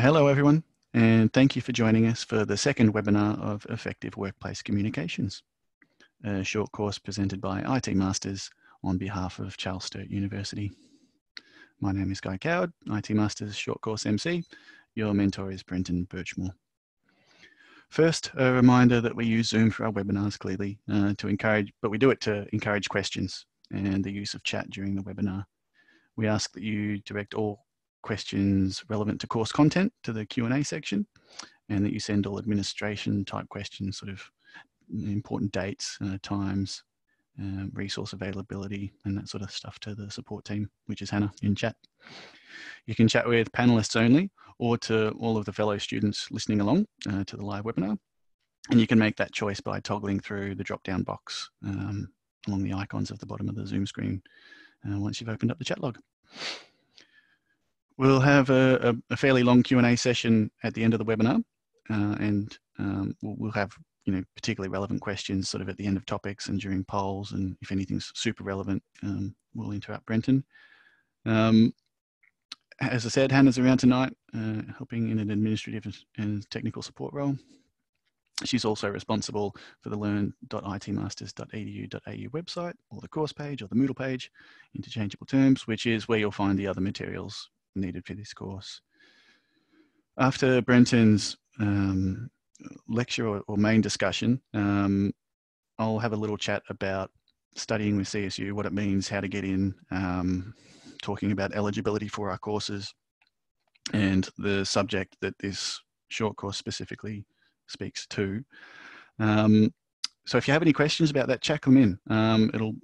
Hello, everyone, and thank you for joining us for the second webinar of Effective Workplace Communications, a short course presented by IT Masters on behalf of Charles Sturt University. My name is Guy Coward, IT Masters short course MC. Your mentor is Brenton Birchmore. First, a reminder that we use Zoom for our webinars clearly uh, to encourage, but we do it to encourage questions and the use of chat during the webinar. We ask that you direct all questions relevant to course content to the Q&A section and that you send all administration type questions, sort of important dates, uh, times, um, resource availability and that sort of stuff to the support team, which is Hannah in chat. You can chat with panelists only or to all of the fellow students listening along uh, to the live webinar. And you can make that choice by toggling through the drop-down box um, along the icons at the bottom of the Zoom screen uh, once you've opened up the chat log. We'll have a, a, fairly long Q&A session at the end of the webinar uh, and um, we'll, we'll, have you know particularly relevant questions sort of at the end of topics and during polls and if anything's super relevant um, we'll interrupt Brenton. Um, as I said, Hannah's around tonight uh, helping in an administrative and technical support role. She's also responsible for the learn.itmasters.edu.au website or the course page or the Moodle page, interchangeable terms, which is where you'll find the other materials needed for this course. After Brenton's um, lecture or, or, main discussion, um, I'll have a little chat about studying with CSU, what it means, how to get in, um, talking about eligibility for our courses, and the subject that this short course specifically speaks to. Um, so if you have any questions about that, check them in. Um, it'll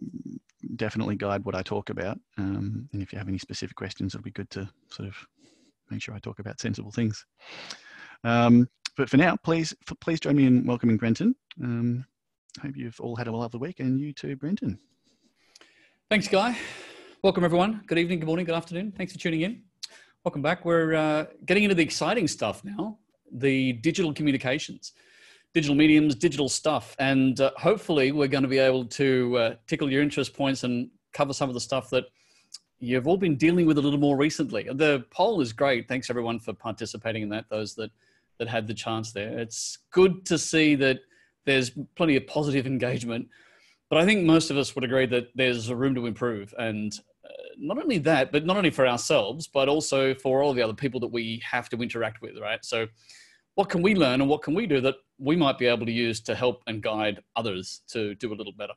definitely guide what I talk about. Um, and if you have any specific questions, it'll be good to sort of make sure I talk about sensible things. Um, but for now, please please join me in welcoming Brenton. Um, hope you've all had a lovely week, and you too, Brenton. Thanks, Guy. Welcome, everyone. Good evening, good morning, good afternoon. Thanks for tuning in. Welcome back. We're uh, getting into the exciting stuff now the digital communications, digital mediums, digital stuff. And uh, hopefully, we're going to be able to uh, tickle your interest points and cover some of the stuff that you've all been dealing with a little more recently. The poll is great. Thanks, everyone, for participating in that, those that, that had the chance there. It's good to see that there's plenty of positive engagement. But I think most of us would agree that there's a room to improve. And not only that, but not only for ourselves, but also for all the other people that we have to interact with, right? So, what can we learn and what can we do that we might be able to use to help and guide others to do a little better?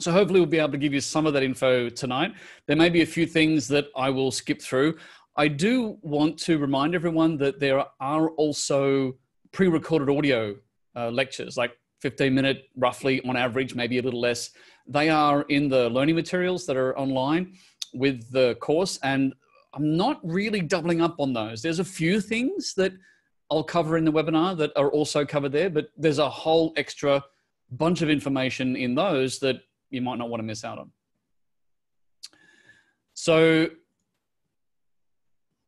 So, hopefully, we'll be able to give you some of that info tonight. There may be a few things that I will skip through. I do want to remind everyone that there are also pre recorded audio uh, lectures, like 15 minute roughly on average, maybe a little less. They are in the learning materials that are online with the course, and I'm not really doubling up on those. There's a few things that I'll cover in the webinar that are also covered there, but there's a whole extra bunch of information in those that you might not want to miss out on. So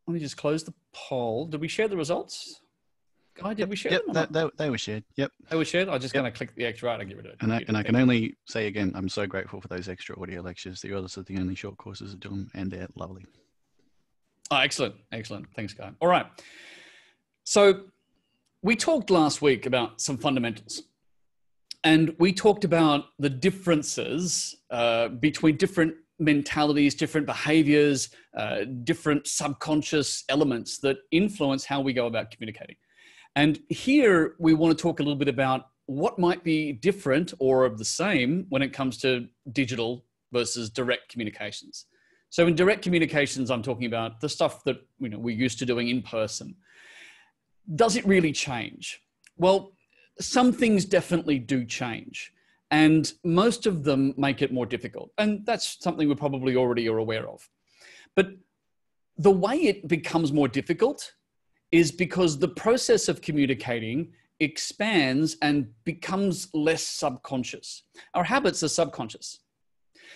let me just close the poll. Did we share the results? Guy, did yep, we share yep, them? They, they, were shared. Yep. They were shared. I just yep. going to click the extra right and get rid of it. And I, and I can only say again, I'm so grateful for those extra audio lectures. The others are the only short courses that do them, and they're lovely. Oh, excellent, excellent. Thanks, Guy. All right. So we talked last week about some fundamentals, and we talked about the differences uh, between different mentalities, different behaviors, uh, different subconscious elements that influence how we go about communicating. And here we want to talk a little bit about what might be different or of the same when it comes to digital versus direct communications. So in direct communications, I'm talking about the stuff that you know we're used to doing in person. Does it really change? Well, some things definitely do change, and most of them make it more difficult. And that's something we probably already are aware of. But the way it becomes more difficult is because the process of communicating expands and becomes less subconscious. Our habits are subconscious.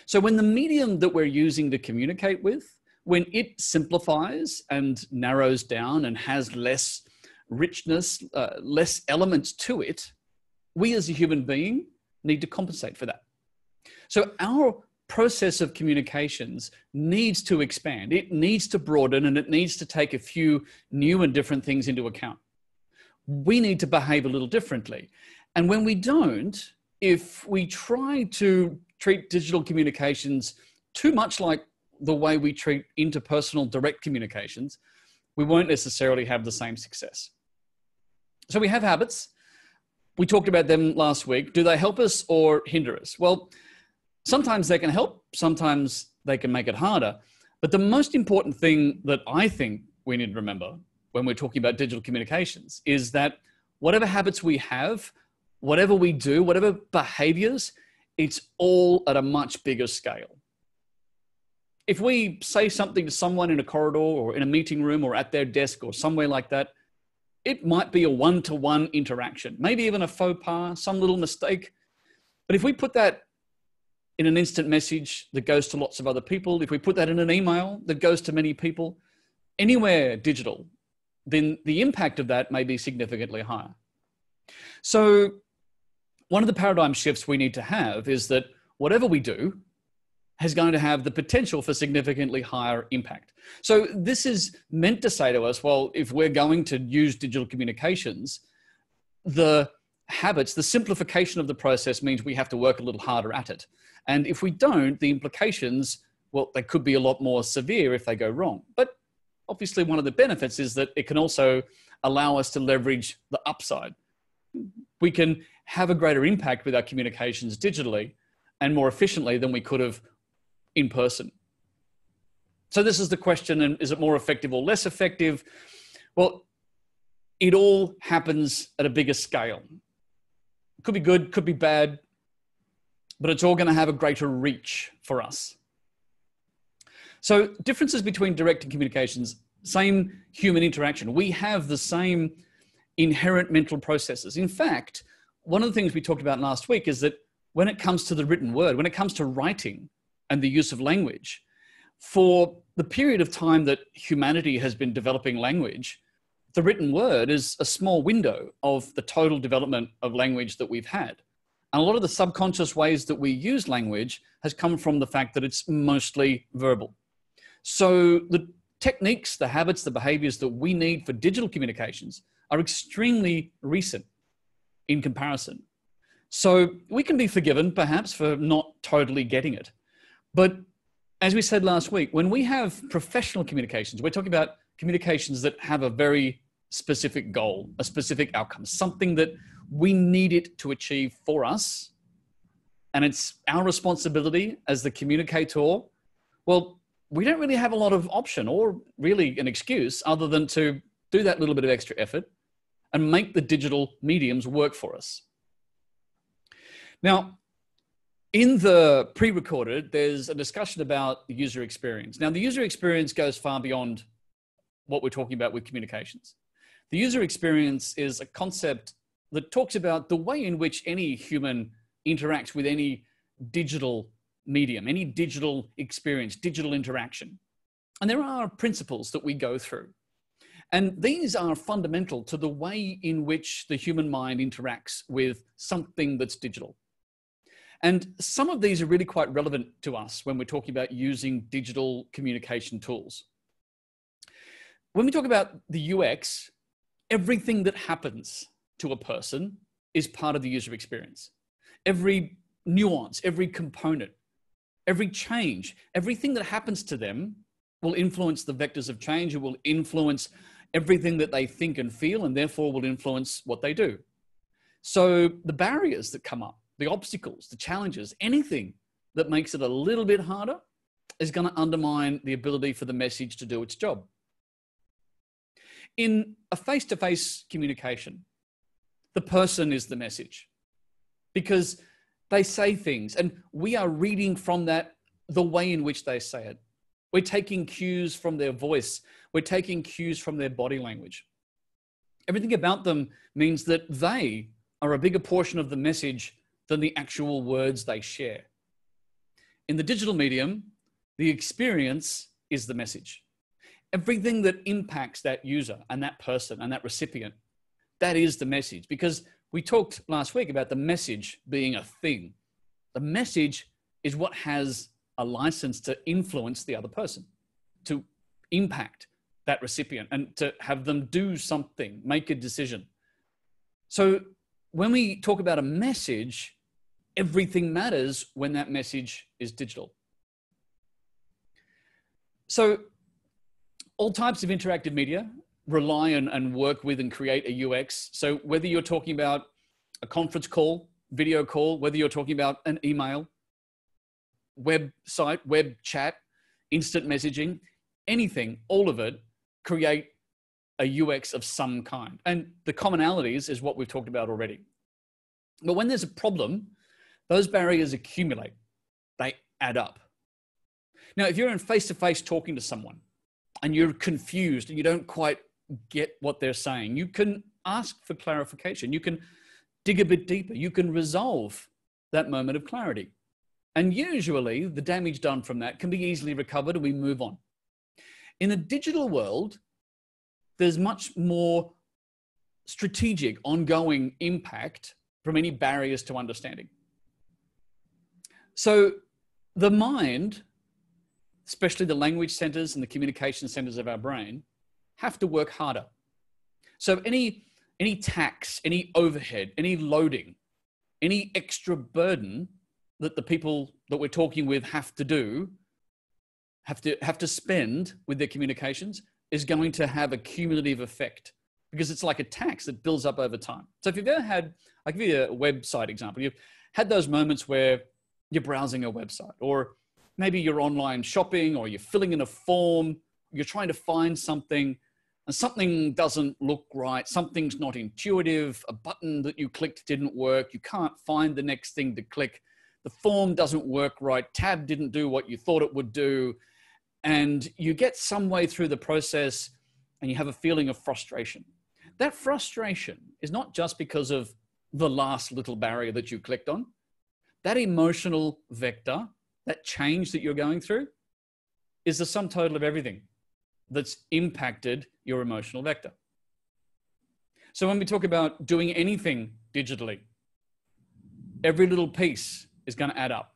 So when the medium that we're using to communicate with, when it simplifies and narrows down and has less richness, uh, less elements to it, we as a human being need to compensate for that. So our process of communications needs to expand. It needs to broaden and it needs to take a few new and different things into account. We need to behave a little differently. And when we don't, if we try to treat digital communications too much like the way we treat interpersonal direct communications, we won't necessarily have the same success. So we have habits. We talked about them last week. Do they help us or hinder us? Well, sometimes they can help, sometimes they can make it harder. But the most important thing that I think we need to remember when we're talking about digital communications is that whatever habits we have, whatever we do, whatever behaviors, it's all at a much bigger scale. If we say something to someone in a corridor or in a meeting room or at their desk or somewhere like that, it might be a one to one interaction, maybe even a faux pas, some little mistake. But if we put that in an instant message that goes to lots of other people, if we put that in an email that goes to many people, anywhere digital, then the impact of that may be significantly higher. So, one of the paradigm shifts we need to have is that whatever we do is going to have the potential for significantly higher impact. So, this is meant to say to us well, if we're going to use digital communications, the habits, the simplification of the process means we have to work a little harder at it. And if we don't, the implications, well, they could be a lot more severe if they go wrong. But obviously, one of the benefits is that it can also allow us to leverage the upside. We can have a greater impact with our communications digitally and more efficiently than we could have in person. So, this is the question and is it more effective or less effective? Well, it all happens at a bigger scale. Could be good, could be bad, but it's all going to have a greater reach for us. So, differences between direct and communications, same human interaction. We have the same inherent mental processes. In fact, one of the things we talked about last week is that when it comes to the written word, when it comes to writing and the use of language, for the period of time that humanity has been developing language, the written word is a small window of the total development of language that we've had. And a lot of the subconscious ways that we use language has come from the fact that it's mostly verbal. So the techniques, the habits, the behaviors that we need for digital communications are extremely recent in comparison. So we can be forgiven perhaps for not totally getting it. But as we said last week, when we have professional communications, we're talking about communications that have a very specific goal, a specific outcome, something that we need it to achieve for us. And it's our responsibility as the communicator. Well, we don't really have a lot of option or really an excuse other than to do that little bit of extra effort and make the digital mediums work for us. Now, in the pre recorded, there's a discussion about the user experience. Now, the user experience goes far beyond what we're talking about with communications. The user experience is a concept that talks about the way in which any human interacts with any digital medium, any digital experience, digital interaction. And there are principles that we go through. And these are fundamental to the way in which the human mind interacts with something that's digital. And some of these are really quite relevant to us when we're talking about using digital communication tools. When we talk about the UX, everything that happens to a person is part of the user experience. Every nuance, every component, every change, everything that happens to them will influence the vectors of change. It will influence everything that they think and feel, and therefore will influence what they do. So the barriers that come up, the obstacles, the challenges, anything that makes it a little bit harder is going to undermine the ability for the message to do its job. In a face to face communication, the person is the message because they say things and we are reading from that the way in which they say it. We're taking cues from their voice, we're taking cues from their body language. Everything about them means that they are a bigger portion of the message than the actual words they share. In the digital medium, the experience is the message. Everything that impacts that user and that person and that recipient that is the message because we talked last week about the message being a thing. The message is what has a license to influence the other person, to impact that recipient and to have them do something, make a decision. So when we talk about a message, everything matters when that message is digital. So all types of interactive media rely on and work with and create a UX. So whether you're talking about a conference call, video call, whether you're talking about an email, website, web chat, instant messaging, anything, all of it create a UX of some kind. And the commonalities is what we've talked about already. But when there's a problem, those barriers accumulate, they add up. Now, if you're in face to face talking to someone and you're confused and you don't quite get what they're saying, you can ask for clarification. You can dig a bit deeper. You can resolve that moment of clarity. And usually the damage done from that can be easily recovered and we move on. In the digital world, there's much more strategic, ongoing impact from any barriers to understanding. So the mind, especially the language centers and the communication centers of our brain, have to work harder. So any any tax, any overhead, any loading, any extra burden that the people that we're talking with have to do, have to have to spend with their communications is going to have a cumulative effect because it's like a tax that builds up over time. So if you've ever had, I'll give you a website example. You've had those moments where you're browsing a website or maybe you're online shopping or you're filling in a form, you're trying to find something and something doesn't look right, something's not intuitive, a button that you clicked didn't work, you can't find the next thing to click, the form doesn't work right, tab didn't do what you thought it would do, and you get some way through the process and you have a feeling of frustration. That frustration is not just because of the last little barrier that you clicked on. That emotional vector, that change that you're going through, is the sum total of everything that's impacted your emotional vector. So when we talk about doing anything digitally, every little piece is going to add up.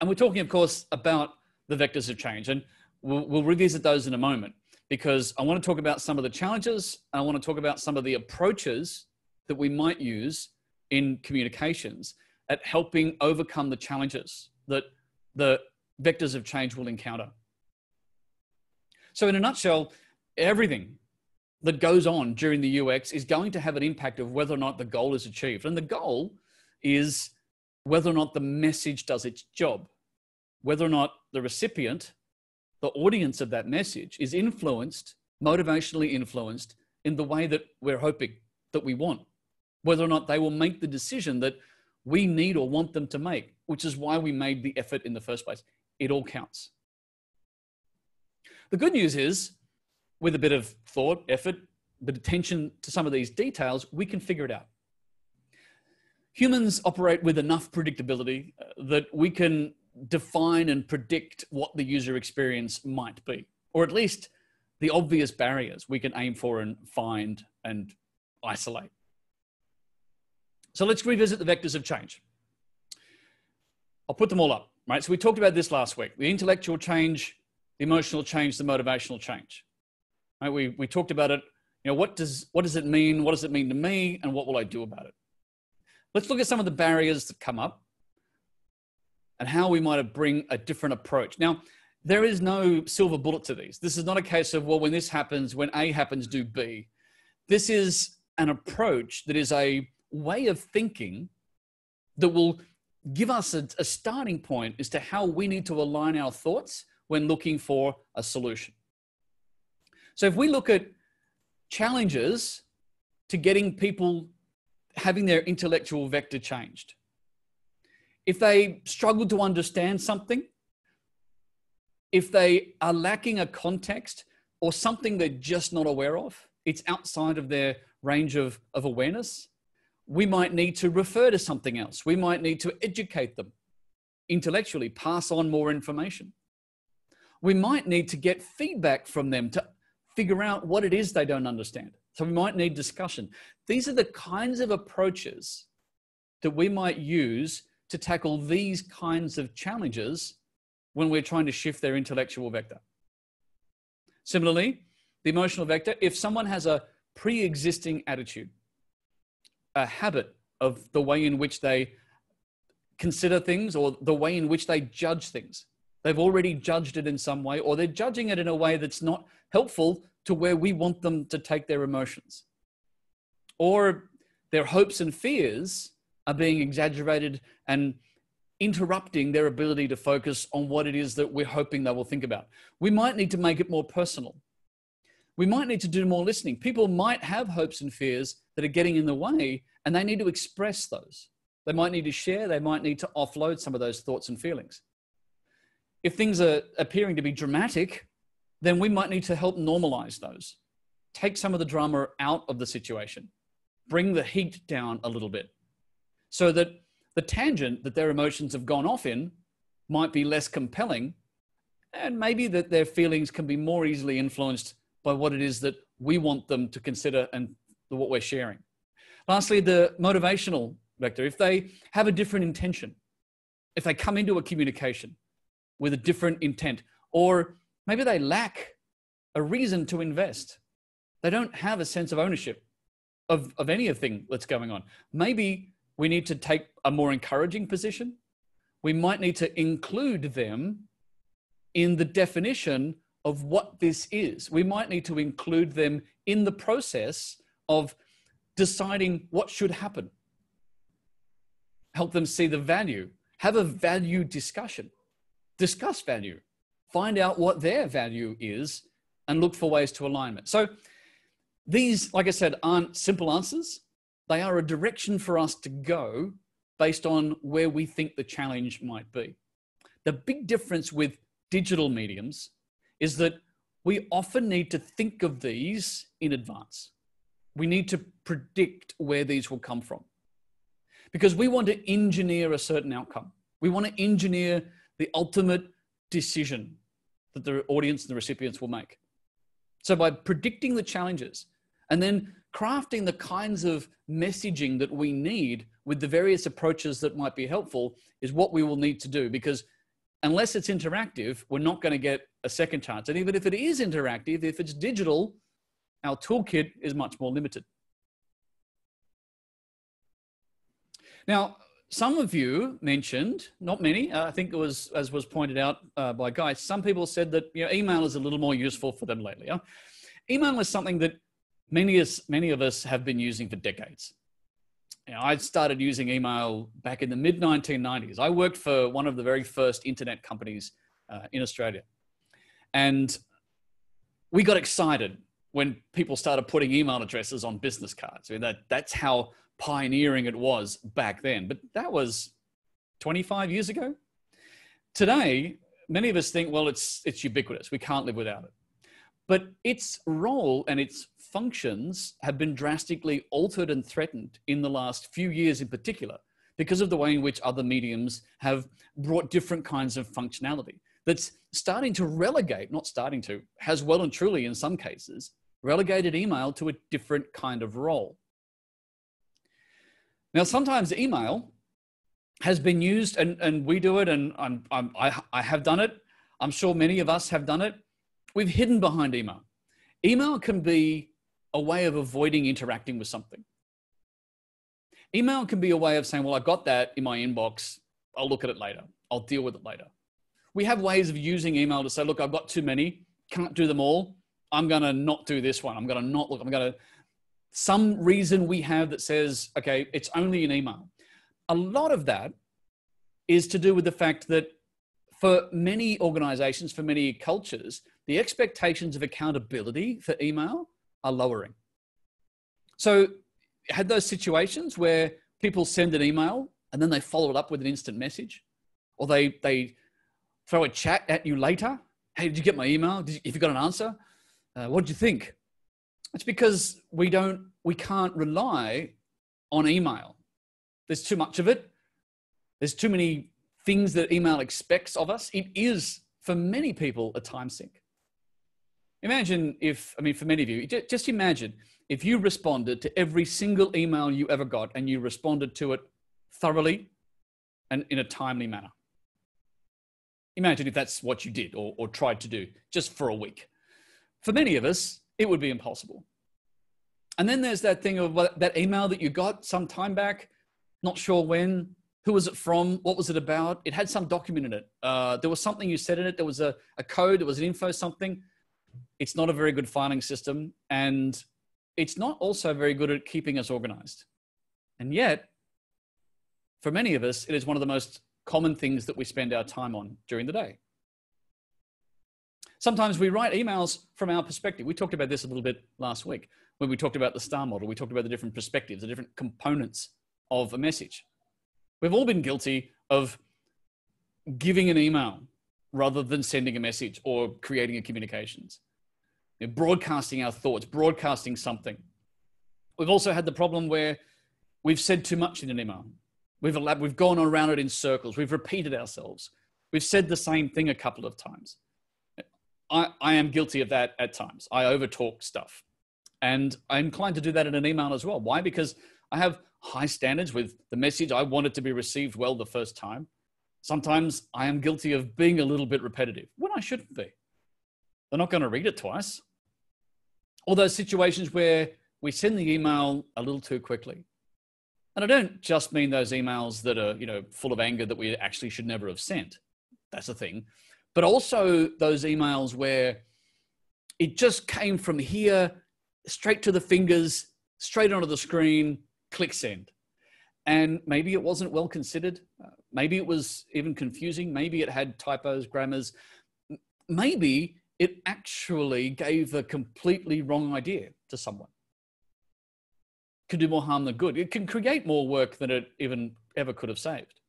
And we're talking, of course, about the vectors of change. And we'll, we'll revisit those in a moment because I want to talk about some of the challenges. And I want to talk about some of the approaches that we might use in communications at helping overcome the challenges that the vectors of change will encounter. So, in a nutshell, everything that goes on during the UX is going to have an impact of whether or not the goal is achieved. And the goal is whether or not the message does its job whether or not the recipient, the audience of that message, is influenced, motivationally influenced in the way that we're hoping, that we want, whether or not they will make the decision that we need or want them to make, which is why we made the effort in the first place. It all counts. The good news is, with a bit of thought, effort, but attention to some of these details, we can figure it out. Humans operate with enough predictability uh, that we can define and predict what the user experience might be, or at least the obvious barriers we can aim for and find and isolate. So let's revisit the vectors of change. I'll put them all up, right? So we talked about this last week, the intellectual change, the emotional change, the motivational change. Right? We, we talked about it, you know, what does, what does it mean? What does it mean to me? And what will I do about it? Let's look at some of the barriers that come up and how we might bring a different approach. Now, there is no silver bullet to these. This is not a case of, well, when this happens, when A happens, do B. This is an approach that is a way of thinking that will give us a, a starting point as to how we need to align our thoughts when looking for a solution. So, if we look at challenges to getting people having their intellectual vector changed, if they struggle to understand something, if they are lacking a context or something they're just not aware of, it's outside of their range of, of awareness, we might need to refer to something else. We might need to educate them intellectually, pass on more information. We might need to get feedback from them to figure out what it is they don't understand. So we might need discussion. These are the kinds of approaches that we might use to tackle these kinds of challenges when we're trying to shift their intellectual vector. Similarly, the emotional vector, if someone has a pre existing attitude, a habit of the way in which they consider things or the way in which they judge things, they've already judged it in some way, or they're judging it in a way that's not helpful to where we want them to take their emotions. Or their hopes and fears are being exaggerated and interrupting their ability to focus on what it is that we're hoping they will think about. We might need to make it more personal. We might need to do more listening. People might have hopes and fears that are getting in the way, and they need to express those. They might need to share, they might need to offload some of those thoughts and feelings. If things are appearing to be dramatic, then we might need to help normalize those. Take some of the drama out of the situation, bring the heat down a little bit so that the tangent that their emotions have gone off in might be less compelling and maybe that their feelings can be more easily influenced by what it is that we want them to consider and what we're sharing. Lastly, the motivational vector. If they have a different intention, if they come into a communication with a different intent, or maybe they lack a reason to invest, they don't have a sense of ownership of, of anything that's going on. Maybe we need to take a more encouraging position. We might need to include them in the definition of what this is. We might need to include them in the process of deciding what should happen. Help them see the value. Have a value discussion. Discuss value. Find out what their value is and look for ways to alignment. So these, like I said, aren't simple answers. They are a direction for us to go based on where we think the challenge might be. The big difference with digital mediums is that we often need to think of these in advance. We need to predict where these will come from because we want to engineer a certain outcome. We want to engineer the ultimate decision that the audience and the recipients will make. So, by predicting the challenges and then crafting the kinds of messaging that we need with the various approaches that might be helpful is what we will need to do because unless it's interactive, we're not going to get a second chance. And even if it is interactive, if it's digital, our toolkit is much more limited. Now, some of you mentioned, not many, uh, I think it was, as was pointed out uh, by Guy, some people said that you know, email is a little more useful for them lately. Huh? Email is something that many, is, many of us have been using for decades. You know, I started using email back in the mid 1990s. I worked for one of the very first internet companies uh, in Australia. And we got excited when people started putting email addresses on business cards. I mean, that, that's how pioneering it was back then. But that was 25 years ago. Today, many of us think, well, it's, it's ubiquitous. We can't live without it. But its role and its functions have been drastically altered and threatened in the last few years in particular because of the way in which other mediums have brought different kinds of functionality that's starting to relegate, not starting to, has well and truly in some cases, relegated email to a different kind of role. Now, sometimes email has been used, and, and we do it, and I'm, I'm, I, I have done it. I'm sure many of us have done it. We've hidden behind email. Email can be a way of avoiding interacting with something. Email can be a way of saying, well, I got that in my inbox. I'll look at it later. I'll deal with it later. We have ways of using email to say, look, I've got too many, can't do them all. I'm going to not do this one. I'm going to not look. I'm going to, some reason we have that says, okay, it's only an email. A lot of that is to do with the fact that for many organizations, for many cultures, the expectations of accountability for email are lowering. So, had those situations where people send an email and then they follow it up with an instant message, or they they throw a chat at you later. Hey, did you get my email? Did you, if you got an answer, uh, what do you think? It's because we don't we can't rely on email. There's too much of it. There's too many things that email expects of us. It is for many people a time sink. Imagine if, I mean, for many of you, just imagine if you responded to every single email you ever got and you responded to it thoroughly and in a timely manner. Imagine if that's what you did or, or tried to do just for a week. For many of us, it would be impossible. And then there's that thing of that email that you got some time back, not sure when, who was it from, what was it about? It had some document in it. Uh, there was something you said in it. There was a, a code, there was an info something. It's not a very good filing system. And it's not also very good at keeping us organized. And yet, for many of us, it is one of the most common things that we spend our time on during the day. Sometimes we write emails from our perspective. We talked about this a little bit last week when we talked about the star model. We talked about the different perspectives, the different components of a message. We've all been guilty of giving an email rather than sending a message or creating a communications, you broadcasting our thoughts, broadcasting something. We've also had the problem where we've said too much in an email. We've, we've gone around it in circles. We've repeated ourselves. We've said the same thing a couple of times. I, I am guilty of that at times. I overtalk stuff. And I'm inclined to do that in an email as well. Why? Because I have high standards with the message. I want it to be received well the first time. Sometimes I am guilty of being a little bit repetitive when I shouldn't be. They're not going to read it twice. Or those situations where we send the email a little too quickly. And I don't just mean those emails that are, you know, full of anger that we actually should never have sent. That's a thing. But also those emails where it just came from here straight to the fingers, straight onto the screen, click send. And maybe it wasn't well considered. Uh, maybe it was even confusing. Maybe it had typos, grammars. Maybe it actually gave a completely wrong idea to someone. Could do more harm than good. It can create more work than it even ever could have saved.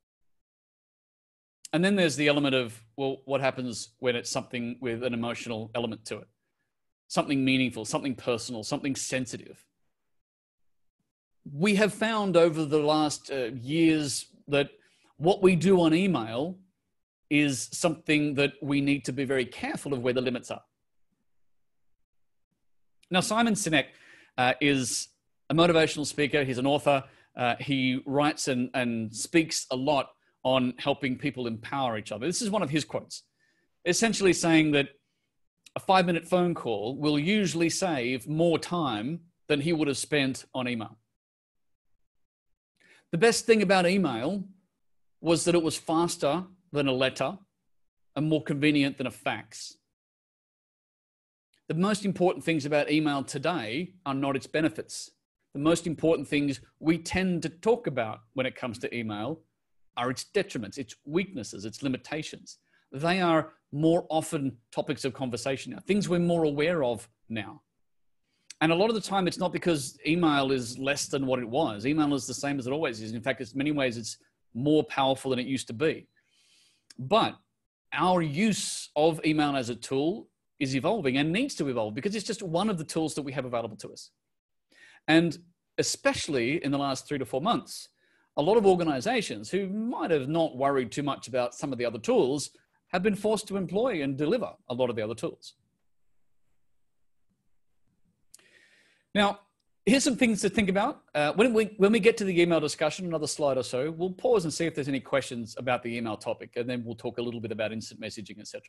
And then there's the element of, well, what happens when it's something with an emotional element to it? Something meaningful, something personal, something sensitive we have found over the last uh, years that what we do on email is something that we need to be very careful of where the limits are. Now, Simon Sinek uh, is a motivational speaker, he's an author, uh, he writes and, and speaks a lot on helping people empower each other. This is one of his quotes, essentially saying that a five minute phone call will usually save more time than he would have spent on email. The best thing about email was that it was faster than a letter and more convenient than a fax. The most important things about email today are not its benefits. The most important things we tend to talk about when it comes to email are its detriments, its weaknesses, its limitations. They are more often topics of conversation now, things we're more aware of now. And a lot of the time, it's not because email is less than what it was. Email is the same as it always is. In fact, in many ways, it's more powerful than it used to be. But our use of email as a tool is evolving and needs to evolve because it's just one of the tools that we have available to us. And especially in the last three to four months, a lot of organizations who might have not worried too much about some of the other tools have been forced to employ and deliver a lot of the other tools. Now, here's some things to think about. Uh, when, we, when we get to the email discussion, another slide or so, we'll pause and see if there's any questions about the email topic, and then we'll talk a little bit about instant messaging, etc.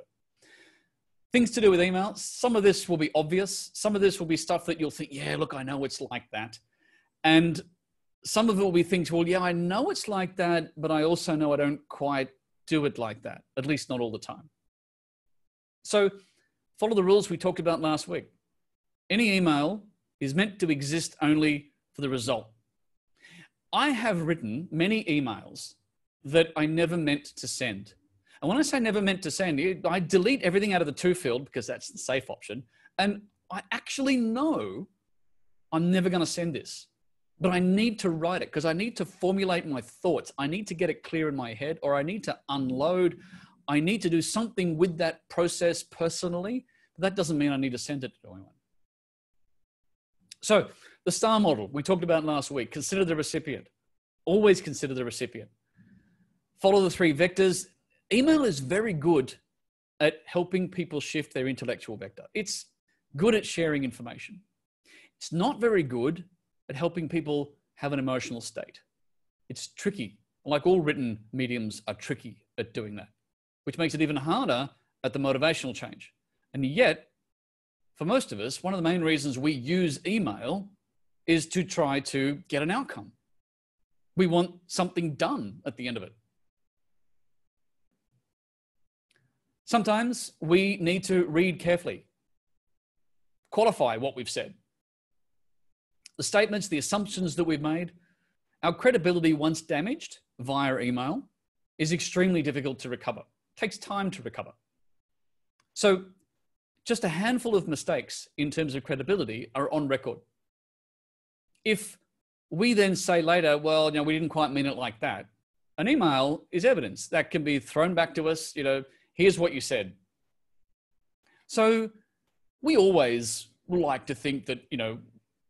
Things to do with email. Some of this will be obvious. Some of this will be stuff that you'll think, yeah, look, I know it's like that. And some of it will be things, well, yeah, I know it's like that, but I also know I don't quite do it like that, at least not all the time. So follow the rules we talked about last week. Any email is meant to exist only for the result. I have written many emails that I never meant to send. And when I say never meant to send, I delete everything out of the to field because that's the safe option. And I actually know I'm never going to send this, but I need to write it because I need to formulate my thoughts. I need to get it clear in my head, or I need to unload. I need to do something with that process personally. But that doesn't mean I need to send it to anyone. So the STAR model we talked about last week, consider the recipient. Always consider the recipient. Follow the three vectors. Email is very good at helping people shift their intellectual vector. It's good at sharing information. It's not very good at helping people have an emotional state. It's tricky. Like all written mediums are tricky at doing that. which makes it even harder at the motivational change. And yet, for most of us, one of the main reasons we use email is to try to get an outcome. We want something done at the end of it. Sometimes we need to read carefully, qualify what we've said. The statements, the assumptions that we've made, our credibility once damaged via email is extremely difficult to recover. It takes time to recover. So just a handful of mistakes in terms of credibility are on record. If we then say later, well, you know, we didn't quite mean it like that, an email is evidence that can be thrown back to us, you know, Here's what you said. So we always like to think that, you know,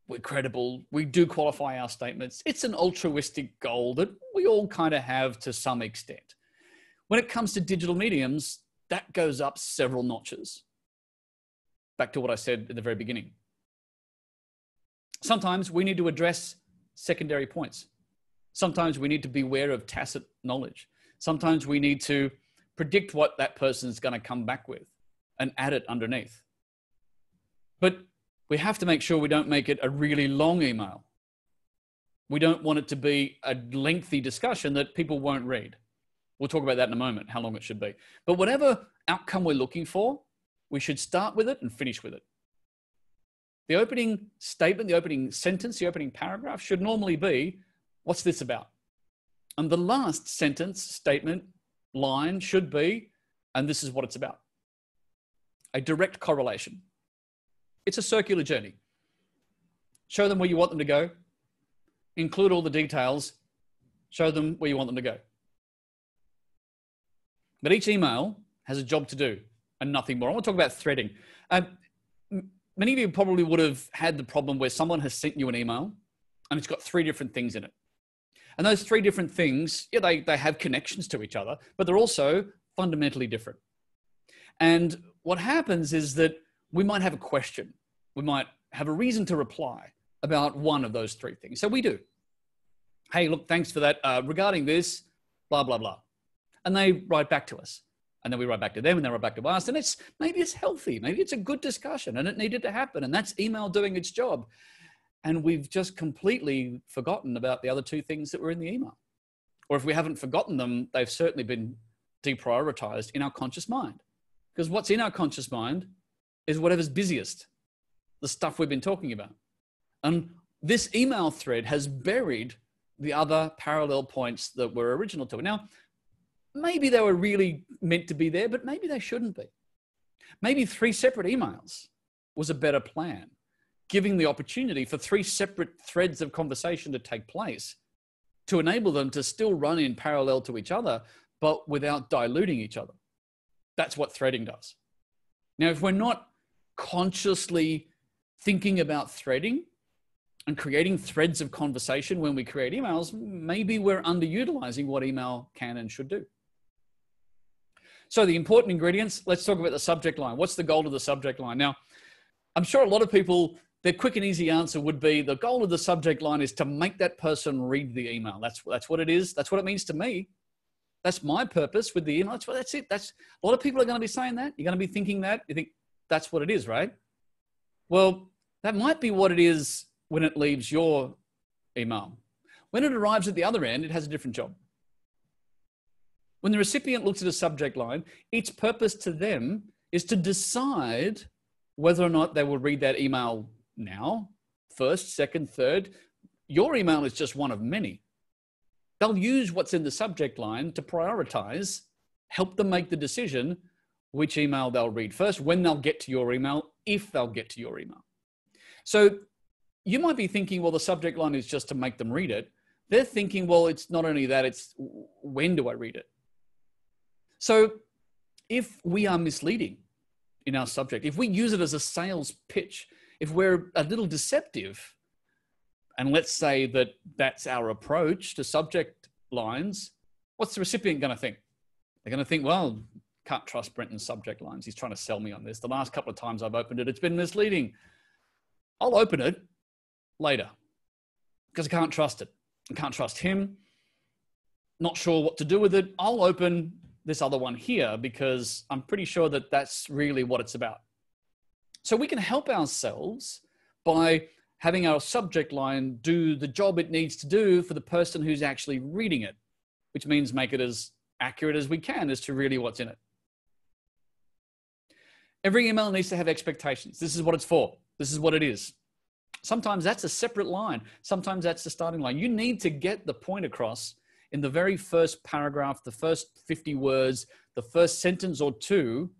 we're credible. We do qualify our statements. It's an altruistic goal that we all kind of have to some extent. When it comes to digital mediums, that goes up several notches. Back to what I said at the very beginning. Sometimes we need to address secondary points. Sometimes we need to beware of tacit knowledge. Sometimes we need to predict what that person's going to come back with and add it underneath. But we have to make sure we don't make it a really long email. We don't want it to be a lengthy discussion that people won't read. We'll talk about that in a moment, how long it should be. But whatever outcome we're looking for, we should start with it and finish with it. The opening statement, the opening sentence, the opening paragraph should normally be, What's this about? And the last sentence, statement, line should be, and this is what it's about a direct correlation. It's a circular journey. Show them where you want them to go, include all the details, show them where you want them to go. But each email has a job to do and nothing more. I want to talk about threading. Um, many of you probably would have had the problem where someone has sent you an email and it's got three different things in it. And those three different things, yeah, they, they have connections to each other, but they're also fundamentally different. And what happens is that we might have a question, we might have a reason to reply about one of those three things. So we do. Hey, look, thanks for that. Uh, regarding this, blah, blah, blah. And they write back to us. And then we write back to them and they write back to us. And it's maybe it's healthy. Maybe it's a good discussion and it needed to happen. And that's email doing its job and we've just completely forgotten about the other two things that were in the email. Or if we haven't forgotten them, they've certainly been deprioritized in our conscious mind. Because what's in our conscious mind is whatever's busiest, the stuff we've been talking about. And this email thread has buried the other parallel points that were original to it. Now, maybe they were really meant to be there, but maybe they shouldn't be. Maybe three separate emails was a better plan giving the opportunity for three separate threads of conversation to take place to enable them to still run in parallel to each other, but without diluting each other. That's what threading does. Now, if we're not consciously thinking about threading and creating threads of conversation when we create emails, maybe we're underutilizing what email can and should do. So, the important ingredients, let's talk about the subject line. What's the goal of the subject line? Now, I'm sure a lot of people the quick and easy answer would be the goal of the subject line is to make that person read the email. That's that's what it is. That's what it means to me. That's my purpose with the email. That's that's it. That's a lot of people are going to be saying that. You're going to be thinking that. You think that's what it is, right? Well, that might be what it is when it leaves your email. When it arrives at the other end, it has a different job. When the recipient looks at a subject line, its purpose to them is to decide whether or not they will read that email now, first, second, third. Your email is just one of many. They'll use what's in the subject line to prioritize, help them make the decision which email they'll read first, when they'll get to your email, if they'll get to your email. So you might be thinking, well, the subject line is just to make them read it. They're thinking, well, it's not only that, it's when do I read it? So if we are misleading in our subject, if we use it as a sales pitch, if we're a little deceptive, and let's say that that's our approach to subject lines, what's the recipient going to think? They're going to think, well, can't trust Brenton's subject lines. He's trying to sell me on this. The last couple of times I've opened it, it's been misleading. I'll open it later because I can't trust it. I can't trust him. Not sure what to do with it. I'll open this other one here because I'm pretty sure that that's really what it's about. So we can help ourselves by having our subject line do the job it needs to do for the person who's actually reading it, which means make it as accurate as we can as to really what's in it. Every email needs to have expectations. This is what it's for. This is what it is. Sometimes that's a separate line. Sometimes that's the starting line. You need to get the point across in the very first paragraph, the first 50 words, the first sentence or two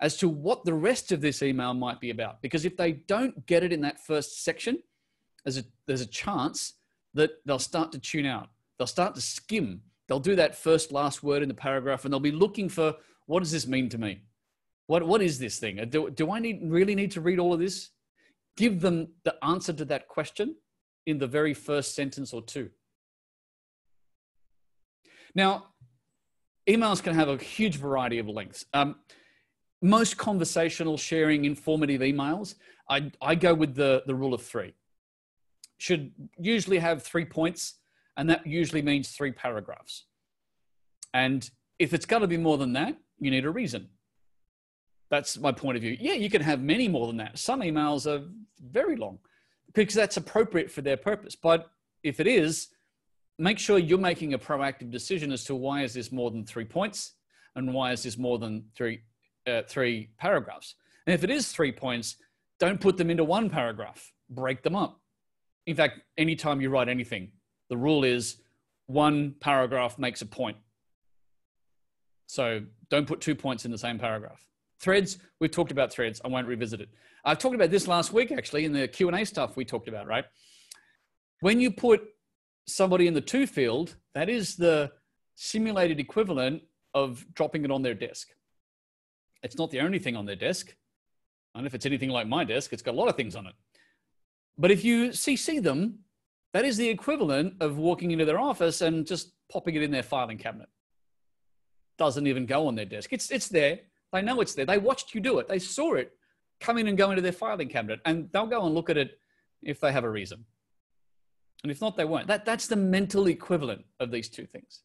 as to what the rest of this email might be about. Because if they don't get it in that first section, there's a, there's a chance that they'll start to tune out. They'll start to skim. They'll do that first last word in the paragraph and they'll be looking for what does this mean to me? What, what is this thing? Do, do I need, really need to read all of this? Give them the answer to that question in the very first sentence or two. Now, emails can have a huge variety of lengths. Um, most conversational sharing informative emails, I, I go with the, the rule of three. Should usually have three points, and that usually means three paragraphs. And if it's going to be more than that, you need a reason. That's my point of view. Yeah, you can have many more than that. Some emails are very long because that's appropriate for their purpose. But if it is, make sure you're making a proactive decision as to why is this more than three points and why is this more than three uh, three paragraphs and if it is three points don't put them into one paragraph break them up in fact anytime you write anything the rule is one paragraph makes a point so don't put two points in the same paragraph threads we've talked about threads i won't revisit it i've talked about this last week actually in the q&a stuff we talked about right when you put somebody in the to field, that is the simulated equivalent of dropping it on their desk. It's not the only thing on their desk. And if it's anything like my desk, it's got a lot of things on it. But if you CC them, that is the equivalent of walking into their office and just popping it in their filing cabinet. Doesn't even go on their desk. It's, it's there. They know it's there. They watched you do it. They saw it come in and go into their filing cabinet. And they'll go and look at it if they have a reason. And if not, they won't. That, that's the mental equivalent of these two things.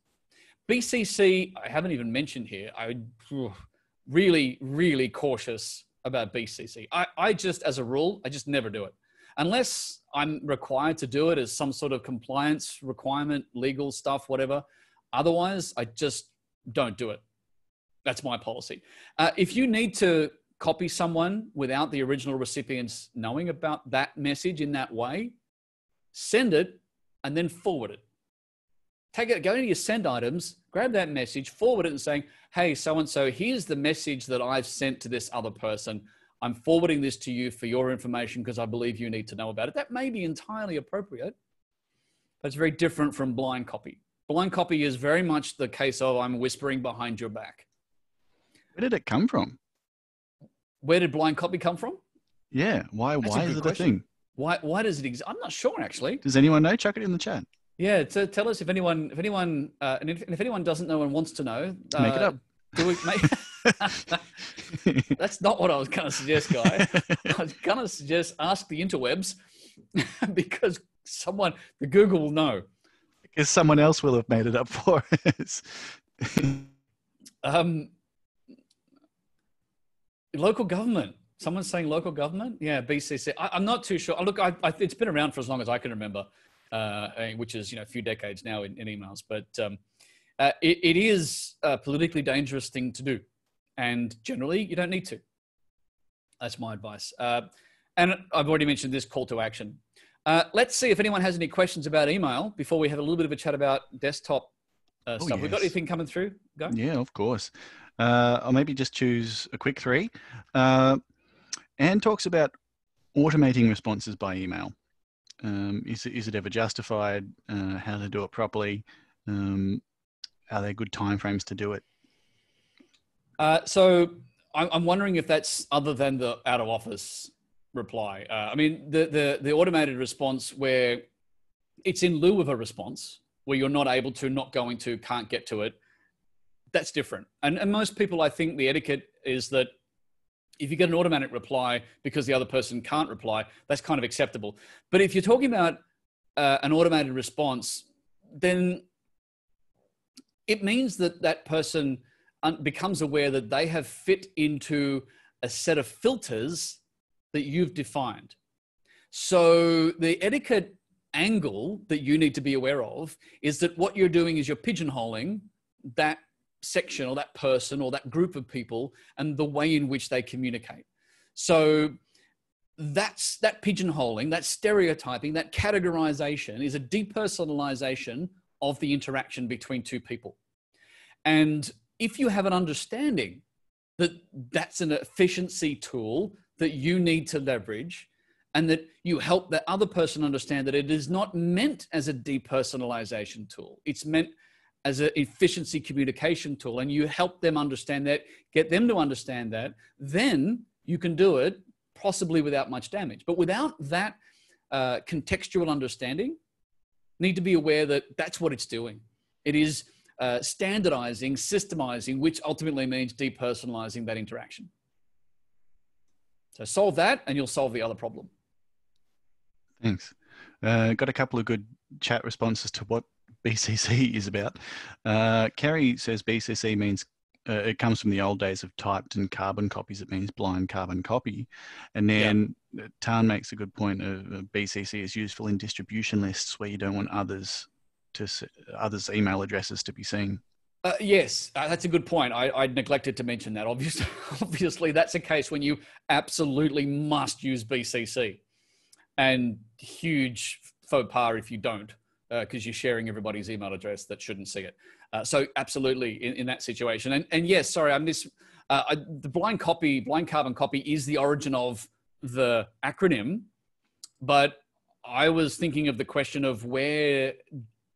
BCC, I haven't even mentioned here. I really, really cautious about BCC. I, I just, as a rule, I just never do it. Unless I'm required to do it as some sort of compliance requirement, legal stuff, whatever. Otherwise, I just don't do it. That's my policy. Uh, if you need to copy someone without the original recipients knowing about that message in that way, send it, and then forward it. Take it, go into your send items, grab that message, forward it, and saying, "Hey, so and so, here's the message that I've sent to this other person. I'm forwarding this to you for your information because I believe you need to know about it." That may be entirely appropriate, but it's very different from blind copy. Blind copy is very much the case of I'm whispering behind your back. Where did it come from? Where did blind copy come from? Yeah, why? That's why is it question. a thing? Why, why does it exist? I'm not sure actually. Does anyone know? Chuck it in the chat. Yeah, So tell us if anyone, if anyone, uh, and if, if, anyone doesn't know and wants to know, uh, make it up. Do we make? That's not what I was going to suggest, guy. I was going to suggest ask the interwebs because someone, the Google will know. Because someone else will have made it up for us. um, local government. Someone's saying local government? Yeah, BCC. I, am not too sure. Look, I, I, it's been around for as long as I can remember, uh, which is you know a few decades now in, in emails. But um, uh, it, it is a politically dangerous thing to do, and generally you don't need to. That's my advice. Uh, and I've already mentioned this call to action. Uh, let's see if anyone has any questions about email before we have a little bit of a chat about desktop uh, oh, stuff. Yes. We got anything coming through? Go. Yeah, of course. Uh, I'll maybe just choose a quick three. Uh, Anne talks about automating responses by email. Um, is, is it ever justified? Uh, how to do it properly? Um, are there good timeframes to do it? Uh, so I'm wondering if that's other than the out of office reply. Uh, I mean, the, the, the automated response where it's in lieu of a response, where you're not able to, not going to, can't get to it, that's different. And, and most people, I think the etiquette is that if you get an automatic reply because the other person can't reply, that's kind of acceptable. But if you're talking about uh, an automated response, then it means that that person becomes aware that they have fit into a set of filters that you've defined. So the etiquette angle that you need to be aware of is that what you're doing is you're pigeonholing that section or that person or that group of people and the way in which they communicate. So that's that pigeonholing, that stereotyping, that categorization is a depersonalization of the interaction between two people. And if you have an understanding that that's an efficiency tool that you need to leverage and that you help the other person understand that it is not meant as a depersonalization tool. It's meant as an efficiency communication tool, and you help them understand that, get them to understand that, then you can do it possibly without much damage. But without that uh, contextual understanding, need to be aware that that's what it's doing. It is uh, standardizing, systemizing, which ultimately means depersonalizing that interaction. So solve that, and you'll solve the other problem. Thanks. Uh, got a couple of good chat responses to what BCC is about. Uh, Kerry says BCC means uh, it comes from the old days of typed and carbon copies. It means blind carbon copy. And then yeah. Tan makes a good point of, BCC is useful in distribution lists where you don't want others to others' email addresses to be seen. Uh, yes, uh, that's a good point. I, I, neglected to mention that. Obviously, obviously, that's a case when you absolutely must use BCC and huge faux pas if you don't, because uh, you're sharing everybody's email address that shouldn't see it. Uh, so absolutely in, in that situation. And, and yes, sorry, I miss uh, the blind copy, blind carbon copy is the origin of the acronym, but I was thinking of the question of where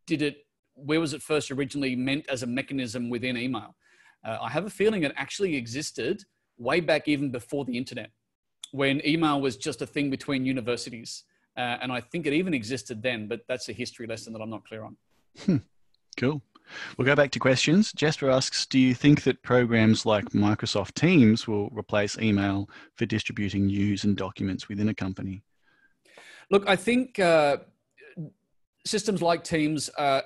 did it, where was it first originally meant as a mechanism within email? Uh, I have a feeling it actually existed way back even before the internet when email was just a thing between universities. Uh, and I think it even existed then, but that's a history lesson that I'm not clear on. Hmm. Cool. We'll go back to questions. Jesper asks Do you think that programs like Microsoft Teams will replace email for distributing news and documents within a company? Look, I think uh, systems like Teams uh,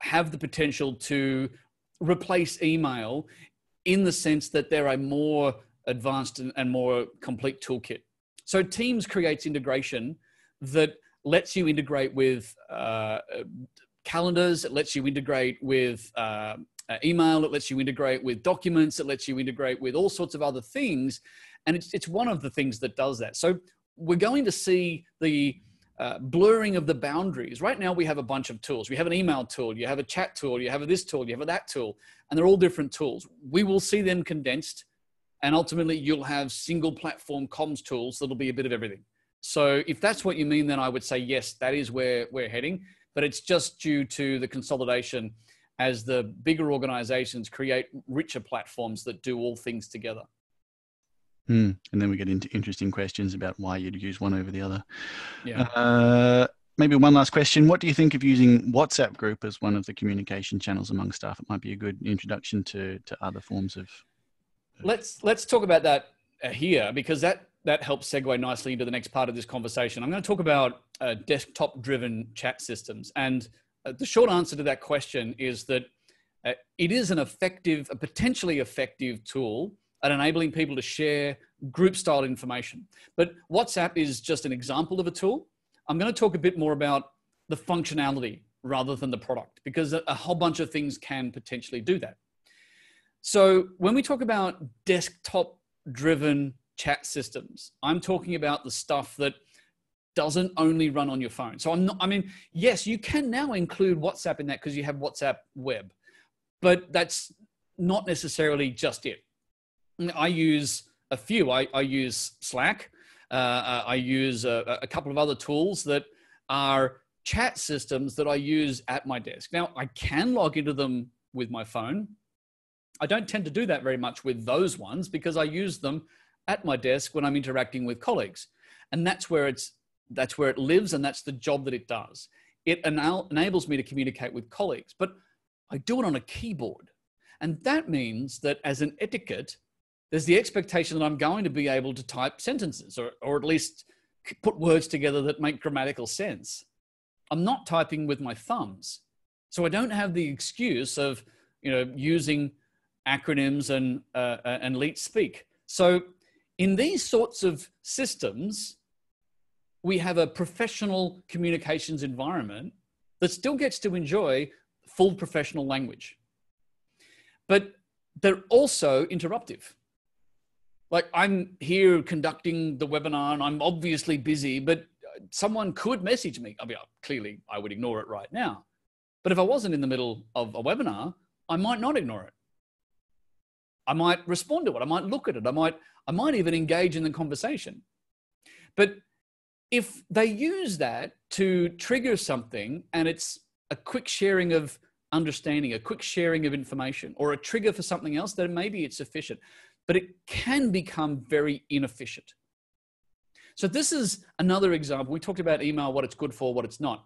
have the potential to replace email in the sense that they're a more advanced and, more complete toolkit. So Teams creates integration that lets you integrate with uh, calendars, it lets you integrate with uh, uh, email, it lets you integrate with documents, it lets you integrate with all sorts of other things. And it's, it's one of the things that does that. So we're going to see the uh, blurring of the boundaries. Right now, we have a bunch of tools. We have an email tool, you have a chat tool, you have a this tool, you have a that tool, and they're all different tools. We will see them condensed and ultimately you'll have single platform comms tools that'll be a bit of everything. So if that's what you mean, then I would say yes, that is where we're heading. But it's just due to the consolidation as the bigger organizations create richer platforms that do all things together. Hmm. And then we get into interesting questions about why you'd use one over the other. Yeah. Uh, maybe one last question. What do you think of using WhatsApp group as one of the communication channels among staff? It might be a good introduction to, to other forms of let's let's talk about that here because that that helps segue nicely into the next part of this conversation. I'm going to talk about uh, desktop-driven chat systems, and uh, the short answer to that question is that uh, it is an effective, a potentially effective tool at enabling people to share group-style information. But WhatsApp is just an example of a tool. I'm going to talk a bit more about the functionality rather than the product because a, a whole bunch of things can potentially do that. So when we talk about desktop driven chat systems, I'm talking about the stuff that doesn't only run on your phone. So I'm not, I mean, yes, you can now include WhatsApp in that because you have WhatsApp web, but that's not necessarily just it. I use a few. I, I use Slack. Uh, uh I use a, a couple of other tools that are chat systems that I use at my desk. Now, I can log into them with my phone. I don't tend to do that very much with those ones because I use them at my desk when I'm interacting with colleagues. And that's where it's that's where it lives and that's the job that it does. It ena- enables me to communicate with colleagues, but I do it on a keyboard. And that means that as an etiquette, there's the expectation that I'm going to be able to type sentences or, or at least put words together that make grammatical sense. I'm not typing with my thumbs. So I don't have the excuse of you know, using acronyms and, uh, and leet speak. So in these sorts of systems, we have a professional communications environment that still gets to enjoy full professional language. But they're also interruptive. Like I'm here conducting the webinar and I'm obviously busy, but uh, someone could message me. I mean, uh, clearly I would ignore it right now. But if I wasn't in the middle of a webinar, I might not ignore it. I might respond to it. I might look at it. I might, I might even engage in the conversation. But if they use that to trigger something and it's a quick sharing of understanding, a quick sharing of information, or a trigger for something else, then maybe it's sufficient. But it can become very inefficient. So, this is another example. We talked about email, what it's good for, what it's not.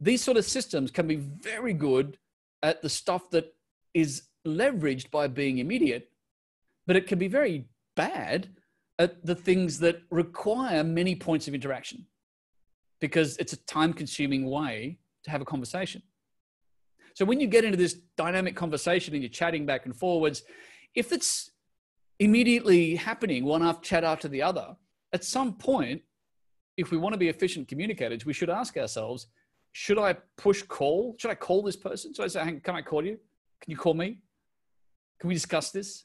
These sort of systems can be very good at the stuff that is leveraged by being immediate, but it can be very bad at the things that require many points of interaction because it's a time consuming way to have a conversation. So when you get into this dynamic conversation and you're chatting back and forwards, if it's immediately happening one after chat after the other, at some point, if we want to be efficient communicators, we should ask ourselves, should I push call? Should I call this person? Should I say, can I call you? Can you call me? Can we discuss this?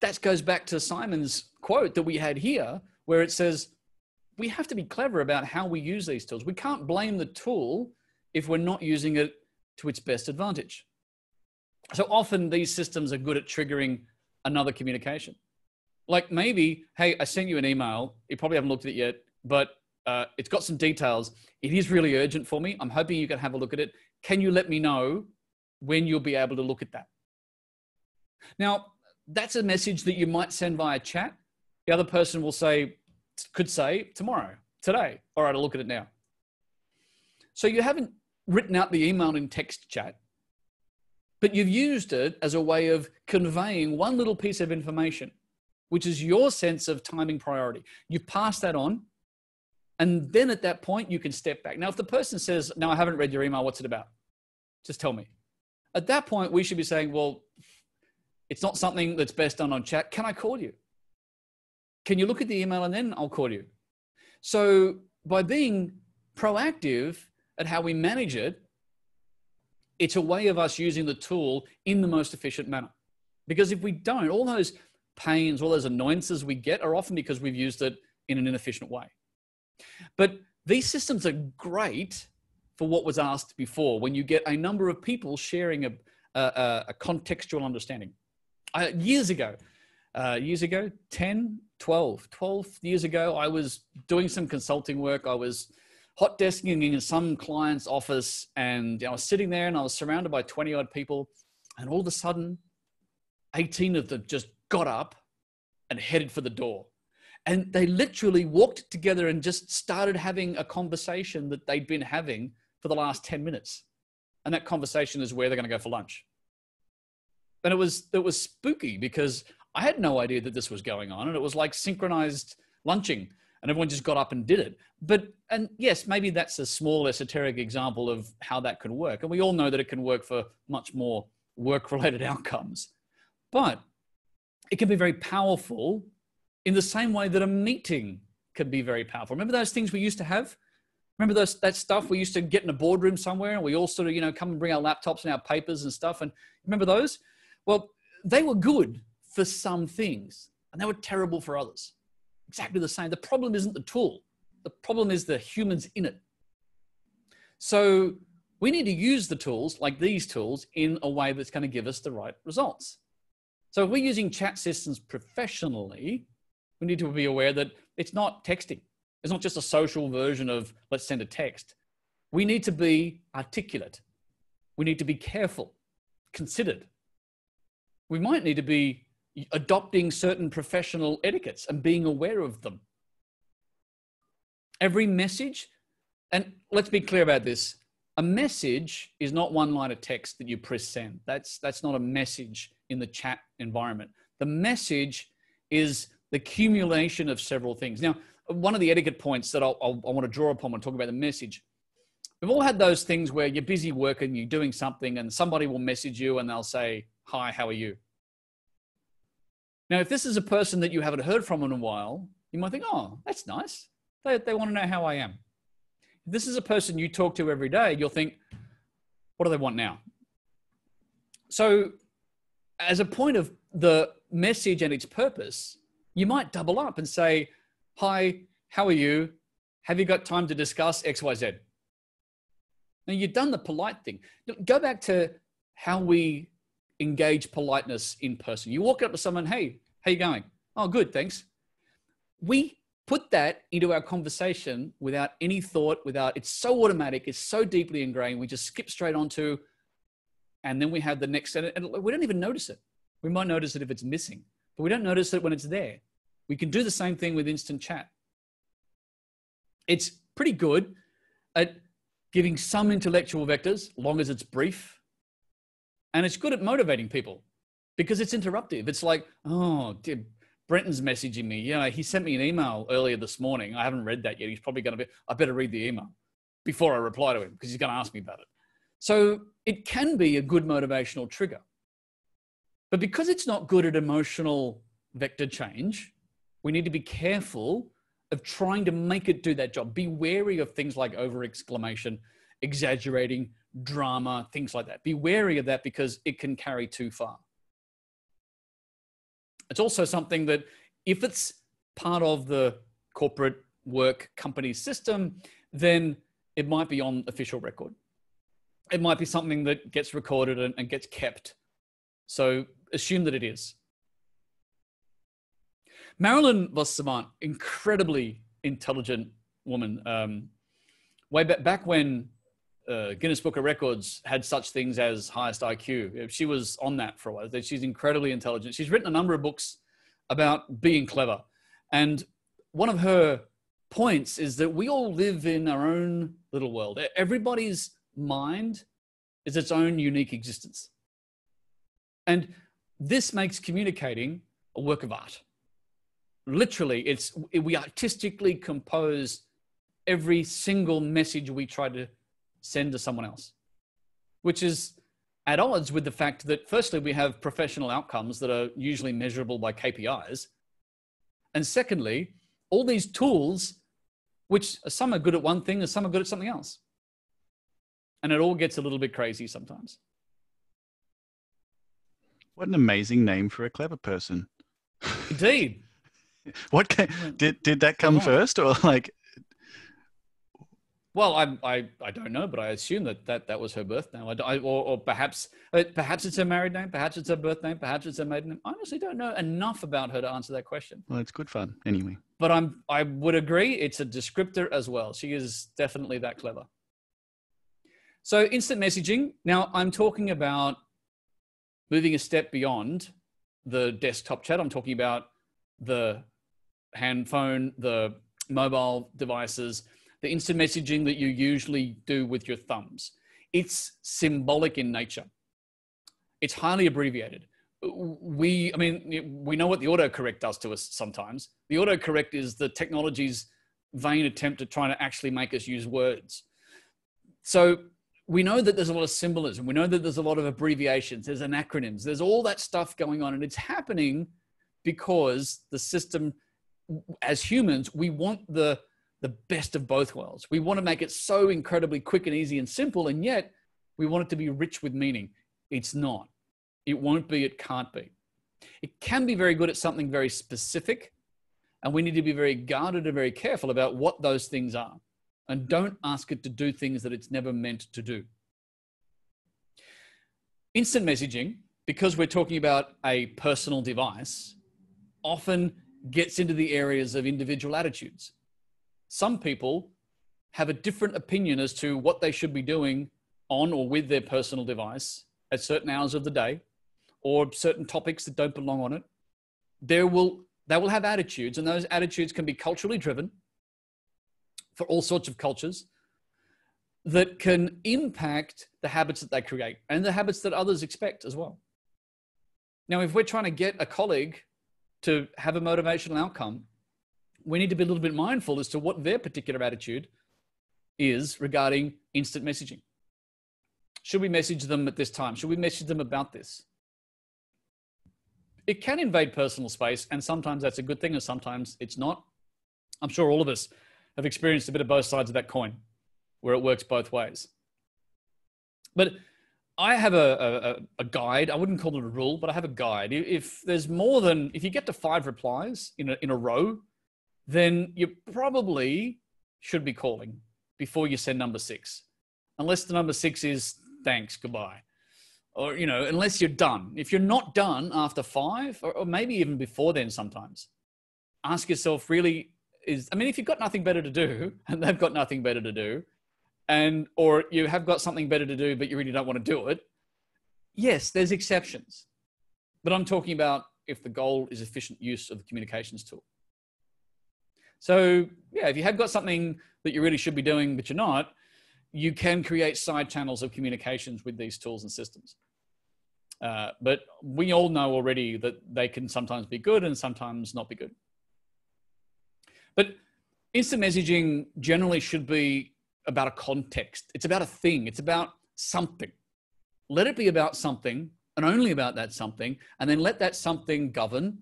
That goes back to Simon's quote that we had here, where it says, we have to be clever about how we use these tools. We can't blame the tool if we're not using it to its best advantage. So often these systems are good at triggering another communication. Like maybe, hey, I sent you an email. You probably haven't looked at it yet, but uh, it's got some details. It is really urgent for me. I'm hoping you can have a look at it. Can you let me know when you'll be able to look at that? Now, that's a message that you might send via chat. The other person will say, could say tomorrow, today. All right, I'll look at it now. So you haven't written out the email in text chat, but you've used it as a way of conveying one little piece of information, which is your sense of timing priority. You've passed that on. And then at that point, you can step back. Now, if the person says, No, I haven't read your email, what's it about? Just tell me. At that point, we should be saying, Well, it's not something that's best done on chat. Can I call you? Can you look at the email and then I'll call you? So by being proactive at how we manage it, it's a way of us using the tool in the most efficient manner. Because if we don't, all those pains, all those annoyances we get are often because we've used it in an inefficient way. But these systems are great for what was asked before when you get a number of people sharing a, a, a contextual understanding. I, years ago, uh, years ago, 10, 12, 12 years ago, I was doing some consulting work. I was hot desking in some client's office and I was sitting there and I was surrounded by 20 odd people. And all of a sudden, 18 of them just got up and headed for the door. And they literally walked together and just started having a conversation that they'd been having for the last 10 minutes. And that conversation is where they're going to go for lunch and it was it was spooky because I had no idea that this was going on, and it was like synchronized lunching, and everyone just got up and did it. But and yes, maybe that's a small esoteric example of how that could work, and we all know that it can work for much more work-related outcomes, but it can be very powerful in the same way that a meeting can be very powerful. Remember those things we used to have? Remember those that stuff we used to get in a boardroom somewhere and we all sort of, you know, come and bring our laptops and our papers and stuff. And remember those? Well, they were good for some things and they were terrible for others. Exactly the same. The problem isn't the tool, the problem is the humans in it. So we need to use the tools like these tools in a way that's going to give us the right results. So if we're using chat systems professionally, we need to be aware that it's not texting. It's not just a social version of let's send a text. We need to be articulate. We need to be careful, considered, we might need to be adopting certain professional etiquettes and being aware of them. Every message, and let's be clear about this a message is not one line of text that you press send. That's, that's not a message in the chat environment. The message is the accumulation of several things. Now, one of the etiquette points that I'll, I'll, i want to draw upon when talking about the message we've all had those things where you're busy working, you're doing something, and somebody will message you and they'll say, Hi, how are you? Now, if this is a person that you haven't heard from in a while, you might think, Oh, that's nice. They, they want to know how I am. If this is a person you talk to every day, you'll think, What do they want now? So, as a point of the message and its purpose, you might double up and say, Hi, how are you? Have you got time to discuss XYZ? Now, you've done the polite thing. Go back to how we engage politeness in person. You walk up to someone, Hey, how you going? Oh, good, thanks. We put that into our conversation without any thought, without it's so automatic, it's so deeply ingrained. We just skip straight onto, and then we have the next, and we don't even notice it. We might notice it if it's missing, but we don't notice it when it's there. We can do the same thing with instant chat. It's pretty good at giving some intellectual vectors, long as it's brief. And it's good at motivating people because it's interruptive. It's like, oh, dear, Brenton's messaging me. Yeah, he sent me an email earlier this morning. I haven't read that yet. He's probably going to be, I better read the email before I reply to him because he's going to ask me about it. So it can be a good motivational trigger. But because it's not good at emotional vector change, we need to be careful of trying to make it do that job. Be wary of things like over exclamation, exaggerating, drama, things like that. Be wary of that because it can carry too far. It's also something that if it's part of the corporate work company system, then it might be on official record. It might be something that gets recorded and, and gets kept. So assume that it is. Marilyn vos Savant, incredibly intelligent woman. Um, way back when uh, Guinness Book of Records had such things as highest IQ, she was on that for a while. She's incredibly intelligent. She's written a number of books about being clever. And one of her points is that we all live in our own little world. Everybody's mind is its own unique existence. And this makes communicating a work of art literally it's we artistically compose every single message we try to send to someone else which is at odds with the fact that firstly we have professional outcomes that are usually measurable by KPIs and secondly all these tools which some are good at one thing and some are good at something else. And it all gets a little bit crazy sometimes. What an amazing name for a clever person. Indeed. What came, did did that come first, or like? Well, I, I I don't know, but I assume that that, that was her birth name, I, or, or perhaps uh, perhaps it's her married name, perhaps it's her birth name, perhaps it's her maiden name. I honestly don't know enough about her to answer that question. Well, it's good fun anyway. But I'm I would agree it's a descriptor as well. She is definitely that clever. So instant messaging. Now I'm talking about moving a step beyond the desktop chat. I'm talking about the hand phone, the mobile devices, the instant messaging that you usually do with your thumbs. It's symbolic in nature. It's highly abbreviated. We, I mean, we know what the autocorrect does to us sometimes. The autocorrect is the technology's vain attempt at trying to actually make us use words. So we know that there's a lot of symbolism. We know that there's a lot of abbreviations. There's acronyms. There's all that stuff going on, and it's happening because the system as humans, we want the the best of both worlds. We want to make it so incredibly quick and easy and simple, and yet we want it to be rich with meaning. It's not. It won't be. It can't be. It can be very good at something very specific, and we need to be very guarded and very careful about what those things are, and don't ask it to do things that it's never meant to do. Instant messaging, because we're talking about a personal device, often gets into the areas of individual attitudes. Some people have a different opinion as to what they should be doing on or with their personal device at certain hours of the day or certain topics that don't belong on it. There will, they will have attitudes, and those attitudes can be culturally driven for all sorts of cultures that can impact the habits that they create and the habits that others expect as well. Now, if we're trying to get a colleague to have a motivational outcome, we need to be a little bit mindful as to what their particular attitude is regarding instant messaging. Should we message them at this time? Should we message them about this? It can invade personal space, and sometimes that's a good thing, and sometimes it's not. I'm sure all of us have experienced a bit of both sides of that coin where it works both ways. But I have a, a, a, guide. I wouldn't call it a rule, but I have a guide. If there's more than, if you get to five replies in a, in a row, then you probably should be calling before you send number six. Unless the number six is thanks, goodbye. Or, you know, unless you're done. If you're not done after five, or, or maybe even before then sometimes, ask yourself really is, I mean, if you've got nothing better to do and they've got nothing better to do, and or you have got something better to do but you really don't want to do it yes there's exceptions but i'm talking about if the goal is efficient use of the communications tool so yeah if you have got something that you really should be doing but you're not you can create side channels of communications with these tools and systems uh, but we all know already that they can sometimes be good and sometimes not be good but instant messaging generally should be about a context. It's about a thing. It's about something. Let it be about something and only about that something. And then let that something govern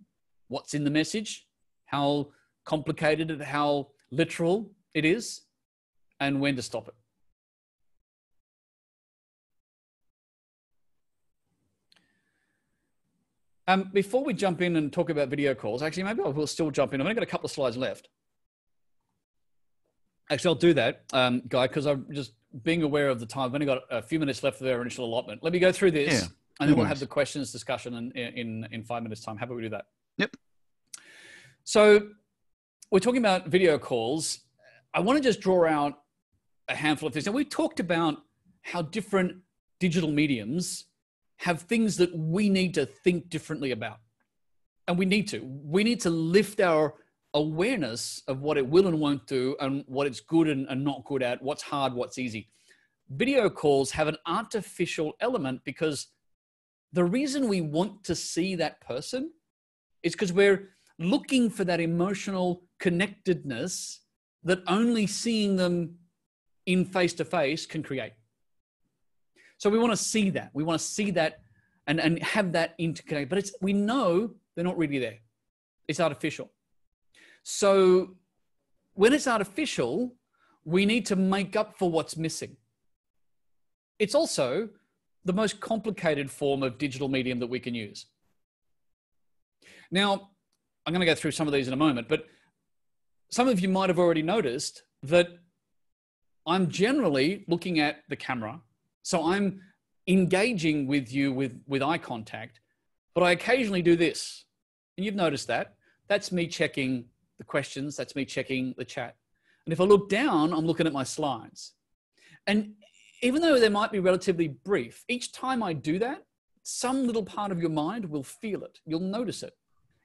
what's in the message, how complicated at how literal it is, and when to stop it. Um, before we jump in and talk about video calls, actually, maybe I will still jump in. I've only got a couple of slides left. Actually, I'll do that, um, Guy, because I'm just being aware of the time. I've only got a few minutes left of our initial allotment. Let me go through this, yeah, and then we'll have the questions discussion in, in, in five minutes' time. How about we do that? Yep. So we're talking about video calls. I want to just draw out a handful of things. And we talked about how different digital mediums have things that we need to think differently about. And we need to. We need to lift our awareness of what it will and won't do and what it's good and, and not good at, what's hard, what's easy. Video calls have an artificial element because the reason we want to see that person is because we're looking for that emotional connectedness that only seeing them in face to face can create. So we want to see that. We want to see that and, and have that interconnect. But it's we know they're not really there. It's artificial. So when it's artificial, we need to make up for what's missing. It's also the most complicated form of digital medium that we can use. Now, I'm going to go through some of these in a moment, but some of you might have already noticed that I'm generally looking at the camera. So I'm engaging with you with, with eye contact, but I occasionally do this. And you've noticed that. That's me checking the questions, that's me checking the chat. And if I look down, I'm looking at my slides. And even though they might be relatively brief, each time I do that, some little part of your mind will feel it. You'll notice it.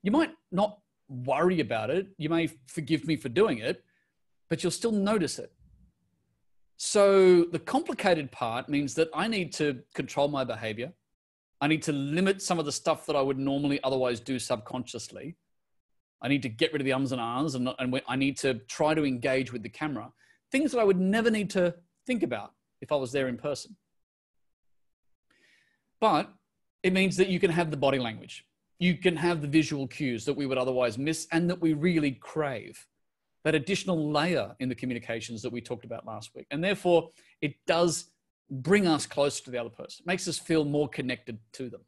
You might not worry about it. You may forgive me for doing it, but you'll still notice it. So the complicated part means that I need to control my behavior. I need to limit some of the stuff that I would normally otherwise do subconsciously. I need to get rid of the ums and ahs, and, and I need to try to engage with the camera. Things that I would never need to think about if I was there in person. But it means that you can have the body language. You can have the visual cues that we would otherwise miss and that we really crave. That additional layer in the communications that we talked about last week. And therefore, it does bring us closer to the other person, it makes us feel more connected to them.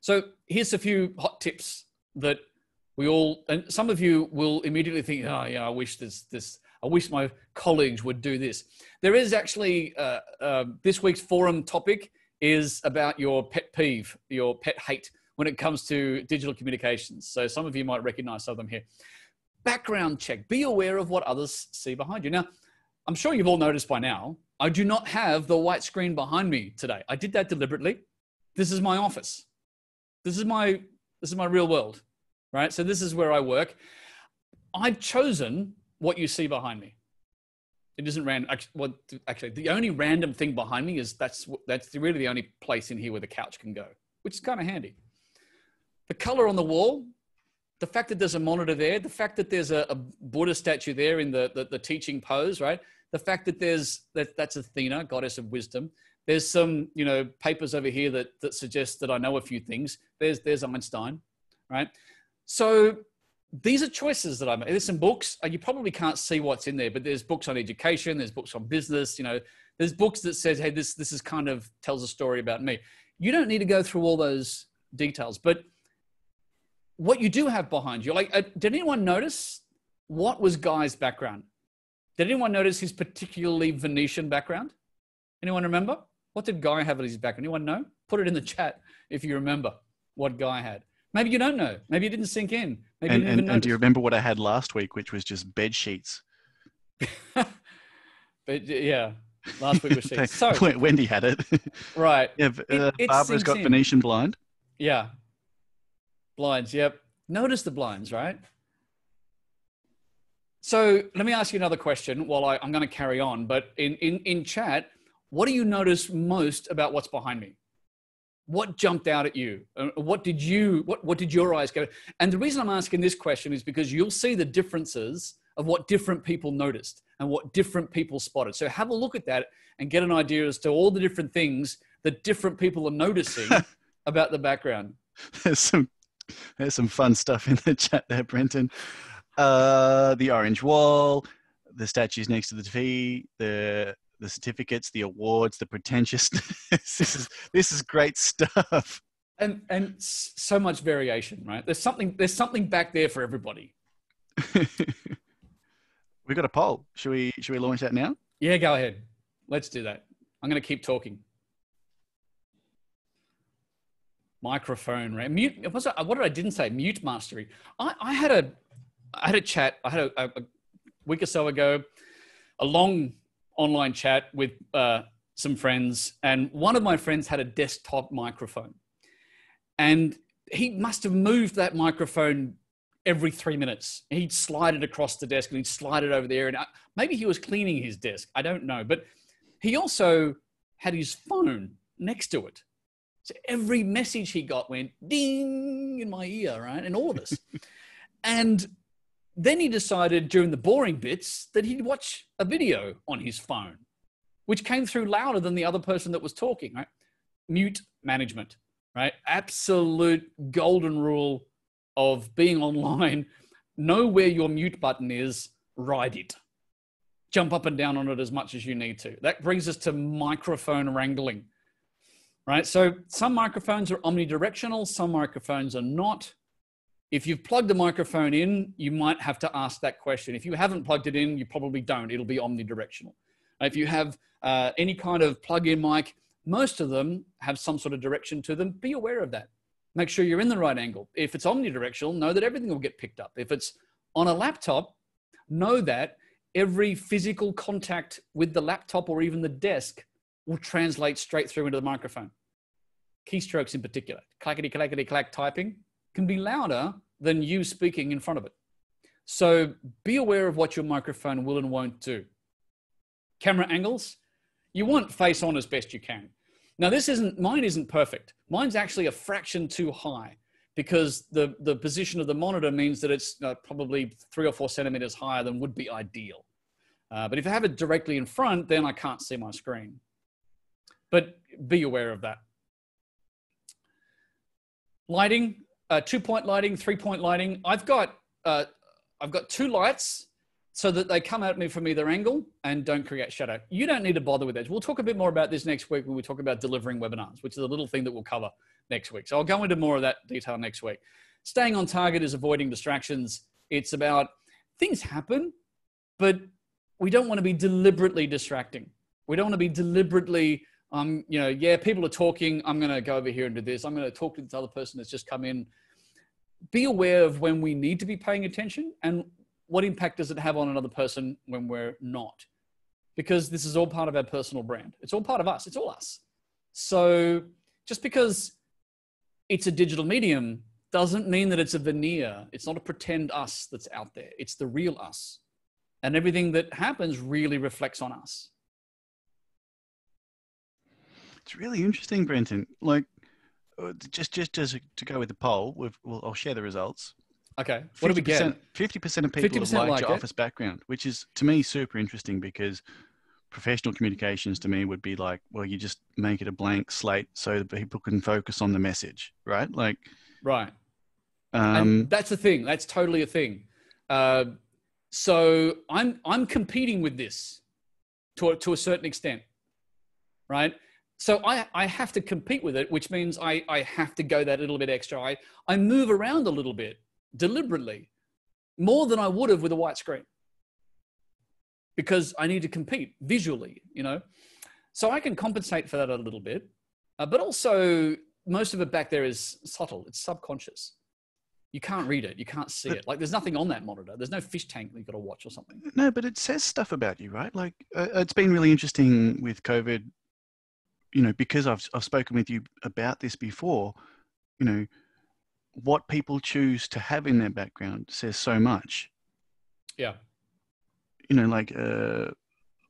So, here's a few hot tips that we all and some of you will immediately think oh yeah i wish this this i wish my colleagues would do this there is actually uh, uh, this week's forum topic is about your pet peeve your pet hate when it comes to digital communications so some of you might recognize some of them here background check be aware of what others see behind you now i'm sure you've all noticed by now i do not have the white screen behind me today i did that deliberately this is my office this is my this is my real world right? So this is where I work. I've chosen what you see behind me. It isn't random. Well, actually, the only random thing behind me is that's that's really the only place in here where the couch can go, which is kind of handy. The color on the wall the fact that there's a monitor there, the fact that there's a, a Buddha statue there in the, the, the teaching pose, right? The fact that there's that that's Athena, goddess of wisdom. There's some you know papers over here that that suggest that I know a few things. There's there's Einstein, right? So these are choices that I make. There's some books. Uh, you probably can't see what's in there, but there's books on education. There's books on business. You know, there's books that says, "Hey, this this is kind of tells a story about me." You don't need to go through all those details, but what you do have behind you, like, uh, did anyone notice what was Guy's background? Did anyone notice his particularly Venetian background? Anyone remember? What did Guy have at his back? Anyone know? Put it in the chat if you remember what Guy had. Maybe you don't know. Maybe it didn't sink in. Maybe and, and, and, do you remember what I had last week, which was just bed sheets? but yeah, last week was sheets. So Wendy had it. right. Yeah, uh, it Barbara's got in. Venetian blind. Yeah. Blinds. Yep. Notice the blinds, right? So let me ask you another question while I, I'm going to carry on. But in, in, in chat, what do you notice most about what's behind me? what jumped out at you uh, what did you what, what did your eyes go and the reason i'm asking this question is because you'll see the differences of what different people noticed and what different people spotted so have a look at that and get an idea as to all the different things that different people are noticing about the background there's some there's some fun stuff in the chat there brenton uh the orange wall the statues next to the TV, the the certificates, the awards, the pretentiousness. this is this is great stuff. And and so much variation, right? There's something there's something back there for everybody. we got a poll. Should we should we launch that now? Yeah, go ahead. Let's do that. I'm going to keep talking. Microphone, right? Mute. What's that? What did I didn't say? Mute mastery. I, I had a I had a chat. I had a, a week or so ago, a long online chat with uh, some friends, and one of my friends had a desktop microphone. And he must have moved that microphone every three minutes. He'd slide it across the desk and he'd slide it over there. And uh, maybe he was cleaning his desk. I don't know. But he also had his phone next to it. So every message he got went ding in my ear, right? In all of this. and then he decided during the boring bits that he'd watch a video on his phone, which came through louder than the other person that was talking, right? Mute management, right? Absolute golden rule of being online. Know where your mute button is, ride it. Jump up and down on it as much as you need to. That brings us to microphone wrangling, right? So some microphones are omnidirectional, some microphones are not if you've plugged the microphone in, you might have to ask that question. If you haven't plugged it in, you probably don't. It'll be omnidirectional. If you have uh, any kind of plug-in mic, most of them have some sort of direction to them. Be aware of that. Make sure you're in the right angle. If it's omnidirectional, know that everything will get picked up. If it's on a laptop, know that every physical contact with the laptop or even the desk will translate straight through into the microphone. Keystrokes in particular, clackety clackety clack typing can be louder than you speaking in front of it. So be aware of what your microphone will and won't do. Camera angles, you want face on as best you can. Now this isn't, mine isn't perfect. Mine's actually a fraction too high because the, the position of the monitor means that it's uh, probably three or four centimeters higher than would be ideal. Uh, but if I have it directly in front, then I can't see my screen. But be aware of that. Lighting, uh, two point lighting, three point lighting. I've got uh, I've got two lights so that they come at me from either angle and don't create shadow. You don't need to bother with that. We'll talk a bit more about this next week when we talk about delivering webinars, which is a little thing that we'll cover next week. So I'll go into more of that detail next week. Staying on target is avoiding distractions. It's about things happen, but we don't want to be deliberately distracting. We don't want to be deliberately um, you know, yeah, people are talking. I'm going to go over here and do this. I'm going to talk to this other person that's just come in. Be aware of when we need to be paying attention and what impact does it have on another person when we're not? Because this is all part of our personal brand. It's all part of us. It's all us. So just because it's a digital medium doesn't mean that it's a veneer. It's not a pretend us that's out there. It's the real us. And everything that happens really reflects on us. It's really interesting, Brenton. Like, uh, just just as to go with the poll, we've, well, I'll share the results. Okay. What do we get? Fifty percent of people 50% like, like your it. office background, which is to me super interesting because professional communications to me would be like, well, you just make it a blank slate so that people can focus on the message, right? Like, Right. um, and that's the thing. That's totally a thing. Uh, so I'm I'm competing with this to a, to a certain extent, right? So I I have to compete with it, which means I I have to go that little bit extra. I I move around a little bit deliberately, more than I would have with a white screen, because I need to compete visually, you know. So I can compensate for that a little bit, uh, but also most of it back there is subtle. It's subconscious you can't read it you can't see But- it like there's nothing on that monitor there's no fish tank that you've got to watch or something No, but it says stuff about you, right? Like uh, it's been really interesting with COVID, you know, because I've I've spoken with you about this before. You know, what people choose to have in their background says so much. yeah You know, like uh,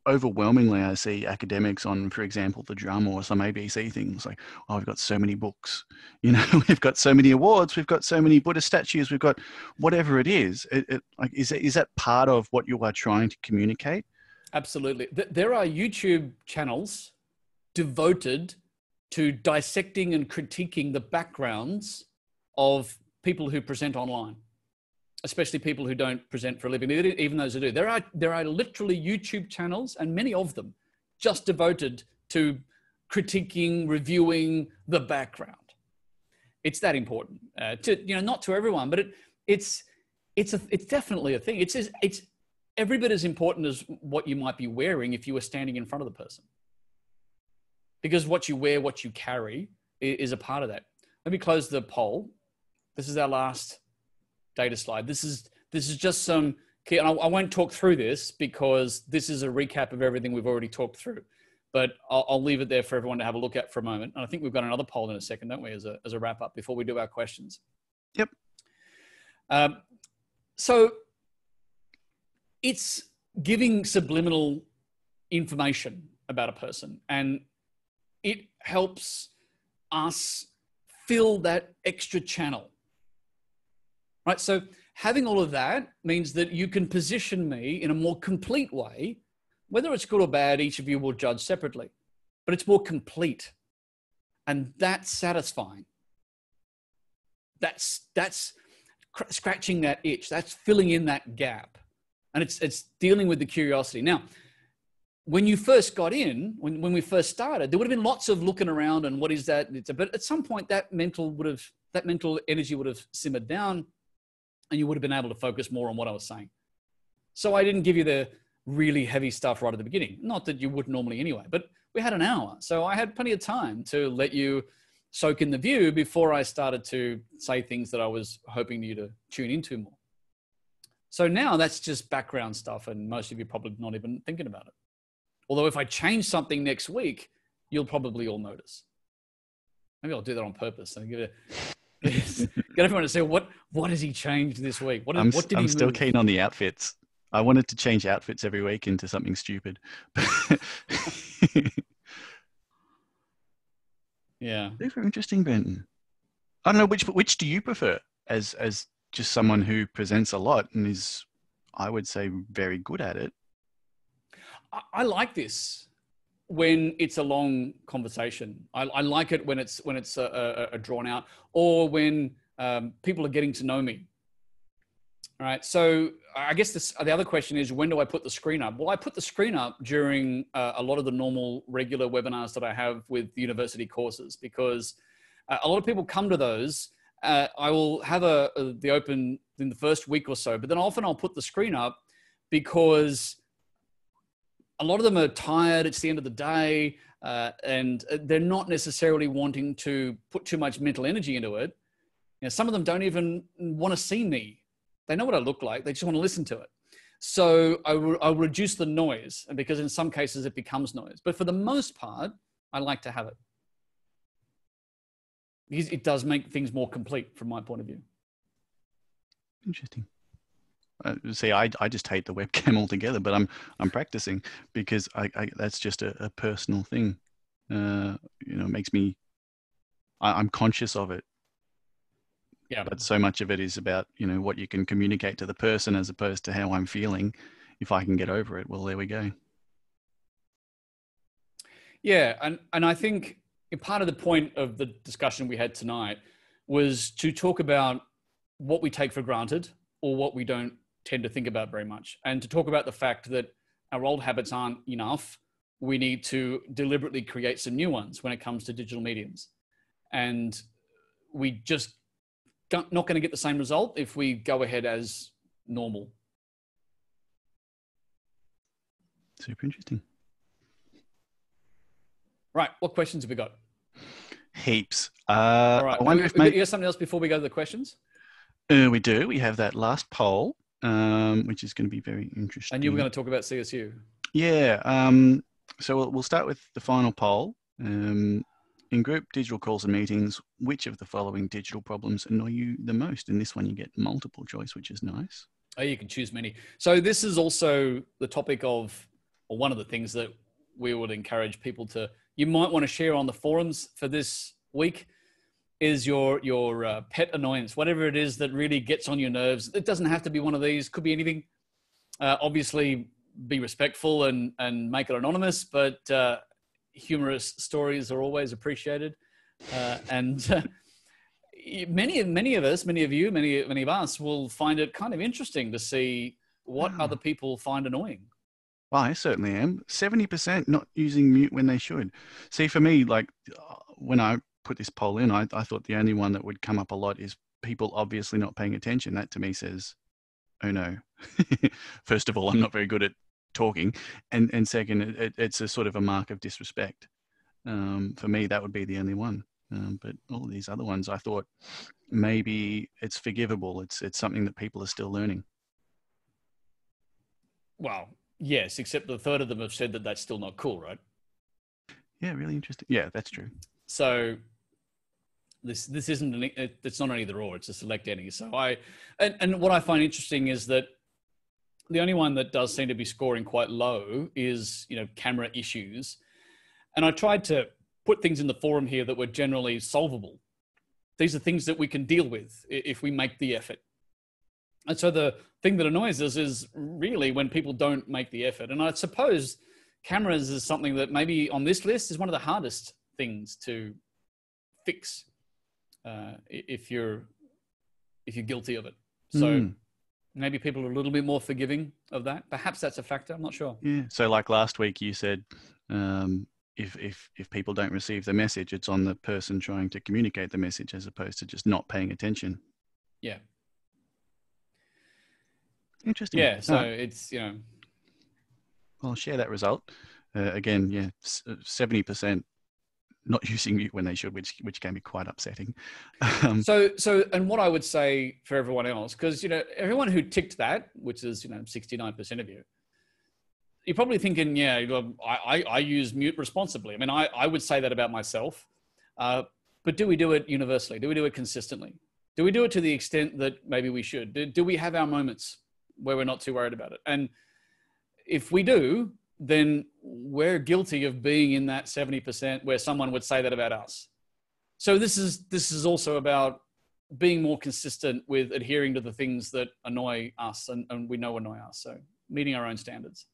overwhelmingly, I see academics on, for example, the drum or some ABC things like, oh, we've got so many books. You know, we've got so many awards. We've got so many Buddha statues. We've got whatever it is. It, it, like, is it, is that part of what you are trying to communicate? absolutely there are youtube channels devoted to dissecting and critiquing the backgrounds of people who present online especially people who don't present for a living even those who do. There are there are literally youtube channels and many of them just devoted to critiquing reviewing the background. It's that important uh, to you know not to everyone but it it's it's a it's definitely a thing. It's it's every bit as important as what you might be wearing if you were standing in front of the person because what you wear what you carry is a part of that. Let me close the poll. This is our last data slide. This is this is just some key and I, I won't talk through this because this is a recap of everything we've already talked through but I'll, I'll leave it there for everyone to have a look at for a moment. And i think we've got another poll in a second don't we as a, as a wrap up before we do our questions. Yep. um, so it's giving subliminal information about a person. And it helps us fill that extra channel. Right so having all of that means that you can position me in a more complete way whether it's good or bad each of you will judge separately but it's more complete. And that's satisfying. That's that's cr- scratching that itch. That's filling in that gap. And it's it's dealing with the curiosity. Now when you first got in when, when we first started there would have been lots of looking around and what is that but at some point that mental would have that mental energy would have simmered down and you would have been able to focus more on what i was saying. So i didn't give you the really heavy stuff right at the beginning. Not that you would normally anyway but we had an hour. So i had plenty of time to let you soak in the view before i started to say things that i was hoping you to tune into more. So now that's just background stuff, and most of you probably not even thinking about it. Although if I change something next week, you'll probably all notice. Maybe I'll do that on purpose and give it. Get everyone to say what what has he changed this week? What, I'm, what did I'm he still move? keen on the outfits. I wanted to change outfits every week into something stupid. Yeah, Super interesting, Brenton. I don't know which which do you prefer as as just someone who presents a lot and is, I would say, very good at it. I, like this when it's a long conversation. I, I like it when it's when it's a, a, a drawn out, or when um, people are getting to know me. All right. So I guess this, the other question is, when do I put the screen up? Well, I put the screen up during uh, a lot of the normal regular webinars that I have with university courses because uh, a lot of people come to those. Uh, I will have a, a the open in the first week or so, but then often I'll put the screen up because a lot of them are tired. It's the end of the day, uh, and they're not necessarily wanting to put too much mental energy into it. You know, some of them don't even want to see me. They know what I look like. They just want to listen to it. So I will I'll reduce the noise, because in some cases it becomes noise. But for the most part, I like to have it because it does make things more complete from my point of view. Interesting. Uh, see, I, I just hate the webcam altogether, but I'm I'm practicing because I, I that's just a, a personal thing. Uh, you know, it makes me. I, I'm conscious of it. Yeah. But so much of it is about, you know, what you can communicate to the person as opposed to how I'm feeling. If I can get over it, well, there we go. Yeah, and and I think part of the point of the discussion we had tonight was to talk about what we take for granted or what we don't tend to think about very much, and to talk about the fact that our old habits aren't enough. We need to deliberately create some new ones when it comes to digital mediums, and we just not going to get the same result if we go ahead as normal. Super interesting. Right. What questions have we got? Heaps. Uh, All right. I wonder we, if we, maybe, you have something else before we go to the questions? uh, we do. We have that last poll, um, which is going to be very interesting. And you were going to talk about CSU. Yeah. Um, so we'll, we'll start with the final poll. Um, in group digital calls and meetings, which of the following digital problems annoy you the most? In this one, you get multiple choice, which is nice. Oh, you can choose many. So this is also the topic of, or one of the things that we would encourage people to. You might want to share on the forums for this week. Is your your uh, pet annoyance, whatever it is that really gets on your nerves? It doesn't have to be one of these. Could be anything. Uh, obviously, be respectful and and make it anonymous, but uh, humorous stories are always appreciated. Uh, and uh, many of many of us, many of you, many many of us will find it kind of interesting to see what Ah. other people find annoying. Well, I certainly am. 70% not using mute when they should. See, for me, like uh, when I put this poll in, I, I thought the only one that would come up a lot is people obviously not paying attention. That to me says, oh no. First of all, I'm not very good at talking. And, and second, it, it- it's a sort of a mark of disrespect. Um, for me, that would be the only one. Um, but all these other ones, I thought maybe it's forgivable. It's, it's something that people are still learning. Well, yes, except the third of them have said that that's still not cool, right? Yeah, really interesting. Yeah, that's true. So this this isn't an, it- it's not an either or; it's a select any. So I and, and what I find interesting is that the only one that does seem to be scoring quite low is you know camera issues, and I tried to put things in the forum here that were generally solvable. These are things that we can deal with if we make the effort. And so the thing that annoys us is really when people don't make the effort. And I suppose cameras is something that maybe on this list is one of the hardest things to fix uh, if you're if you're guilty of it. So Mm. maybe people are a little bit more forgiving of that. Perhaps that's a factor. I'm not sure. Yeah. So like last week, you said um, if if if people don't receive the message, it's on the person trying to communicate the message as opposed to just not paying attention. Yeah. Interesting. Yeah. So it's you know I'll share that result. Uh, again, yeah, seventy percent not using mute when they should, which which can be quite upsetting. Um, So, so, and what I would say for everyone else, because you know, everyone who ticked that, which is you know sixty nine percent of you, you're probably thinking, yeah, I, I, I use mute responsibly. I mean, I, I would say that about myself, uh, but do we do it universally? Do we do it consistently? Do we do it to the extent that maybe we should? Do, do we have our moments where we're not too worried about it? And if we do, then we're guilty of being in that seventy percent where someone would say that about us so this is this is also about being more consistent with adhering to the things that annoy us and, and we know annoy us so meeting our own standards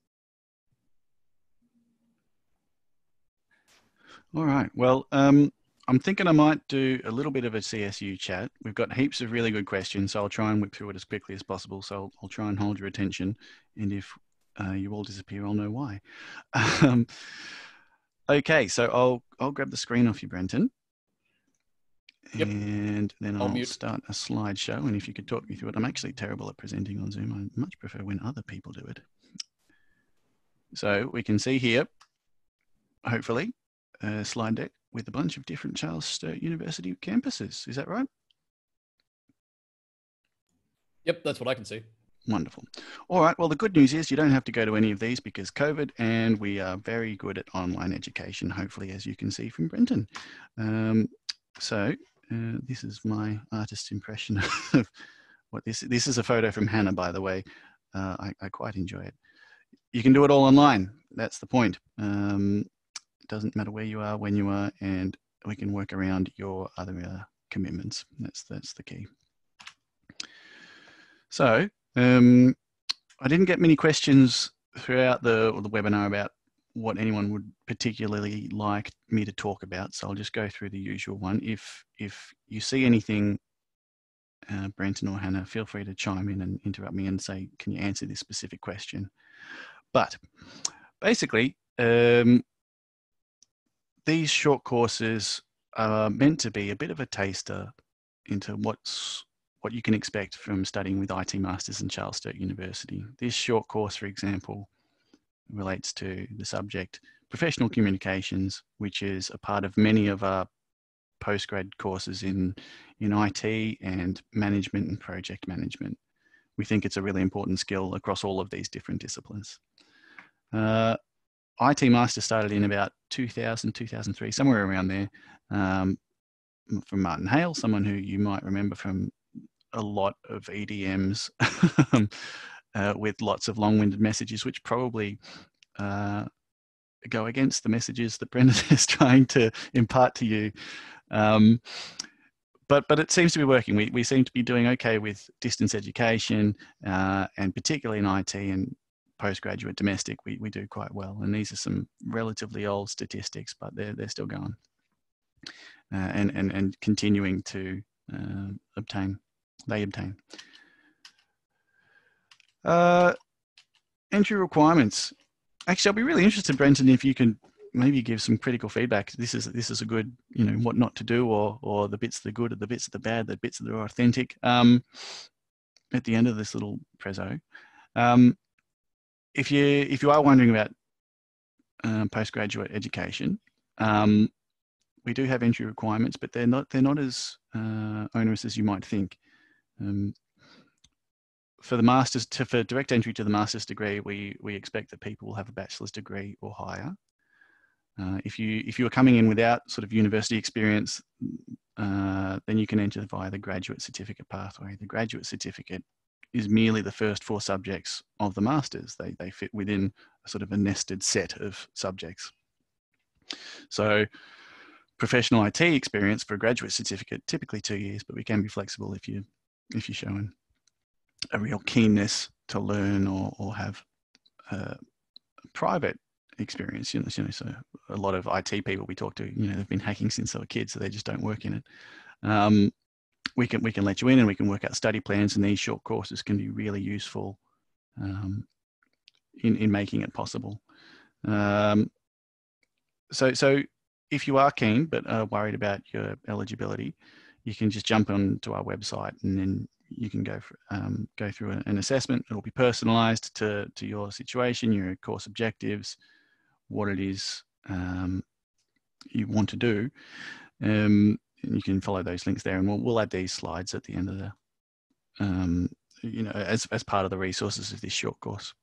All right. Well, um, I'm thinking I might do a little bit of a CSU chat. We've got heaps of really good questions, so I'll try and whip through it as quickly as possible. So I'll, I'll try and hold your attention, and if uh, you all disappear, I'll know why. Um, okay, so I'll I'll grab the screen off you, Brenton. Yep. And then I'll I'll, start a slideshow. And if you could talk me through it, I'm actually terrible at presenting on Zoom. I much prefer when other people do it. So we can see here, hopefully, a slide deck with a bunch of different Charles Sturt University campuses. Is that right? yep that's what i can see Wonderful. All right. Well, the good news is you don't have to go to any of these because COVID, and we are very good at online education, hopefully, as you can see from Brenton. Um, so uh, this is my artist impression of what this This is a photo from Hannah, by the way. Uh, I, I quite enjoy it. You can do it all online. That's the point. Um, it doesn't matter where you are, when you are, and we can work around your other uh, commitments. That's that's the key. So um, I didn't get many questions throughout the, the webinar about what anyone would particularly like me to talk about. So I'll just go through the usual one. If, if you see anything, uh, Brenton or Hannah, feel free to chime in and interrupt me and say, can you answer this specific question? But basically, um, these short courses are meant to be a bit of a taster into what's what you can expect from studying with IT Masters in Charles Sturt University. This short course, for example, relates to the subject professional communications, which is a part of many of our postgrad courses in, in IT and management and project management. We think it's a really important skill across all of these different disciplines. Uh, IT Master started in about 2000, 2003, somewhere around there, um, from Martin Hale, someone who you might remember from a lot of EDMs uh, with lots of long-winded messages, which probably uh, go against the messages that Brenton is trying to impart to you. Um, but but it seems to be working. We we seem to be doing okay with distance education, uh, and particularly in IT and postgraduate domestic, we, we do quite well. And these are some relatively old statistics, but they're they're still going, uh, and and and continuing to uh, obtain they obtain. Uh, entry requirements. Actually, I'll be really interested, Brenton, if you can maybe give some critical feedback. This is this is a good, you know, what not to do, or or the bits that are good, or the bits that are bad, the bits that are authentic. Um, at the end of this little prezo, um, if you if you are wondering about um, postgraduate education, um, we do have entry requirements, but they're not they're not as uh, onerous as you might think. Um, for the master's, to, for direct entry to the master's degree, we, we expect that people will have a bachelor's degree or higher. Uh, if you if you are coming in without sort of university experience, uh, then you can enter via the graduate certificate pathway. The graduate certificate is merely the first four subjects of the masters. They they fit within a sort of a nested set of subjects. So professional IT experience for a graduate certificate, typically two years, but we can be flexible if you if you're showing a real keenness to learn or, or have a private experience. You know, you know, so a lot of IT people we talk to, you know, they've been hacking since they were kids, so they just don't work in it. Um, we can we can let you in and we can work out study plans, and these short courses can be really useful um, in in making it possible. Um, so so if you are keen but are worried about your eligibility, you can just jump onto our website and then you can go for, um, go through an assessment. It'll be personalised to to your situation, your course objectives, what it is um, you want to do. Um, you can follow those links there, and we'll we'll add these slides at the end of the um, you know as as part of the resources of this short course.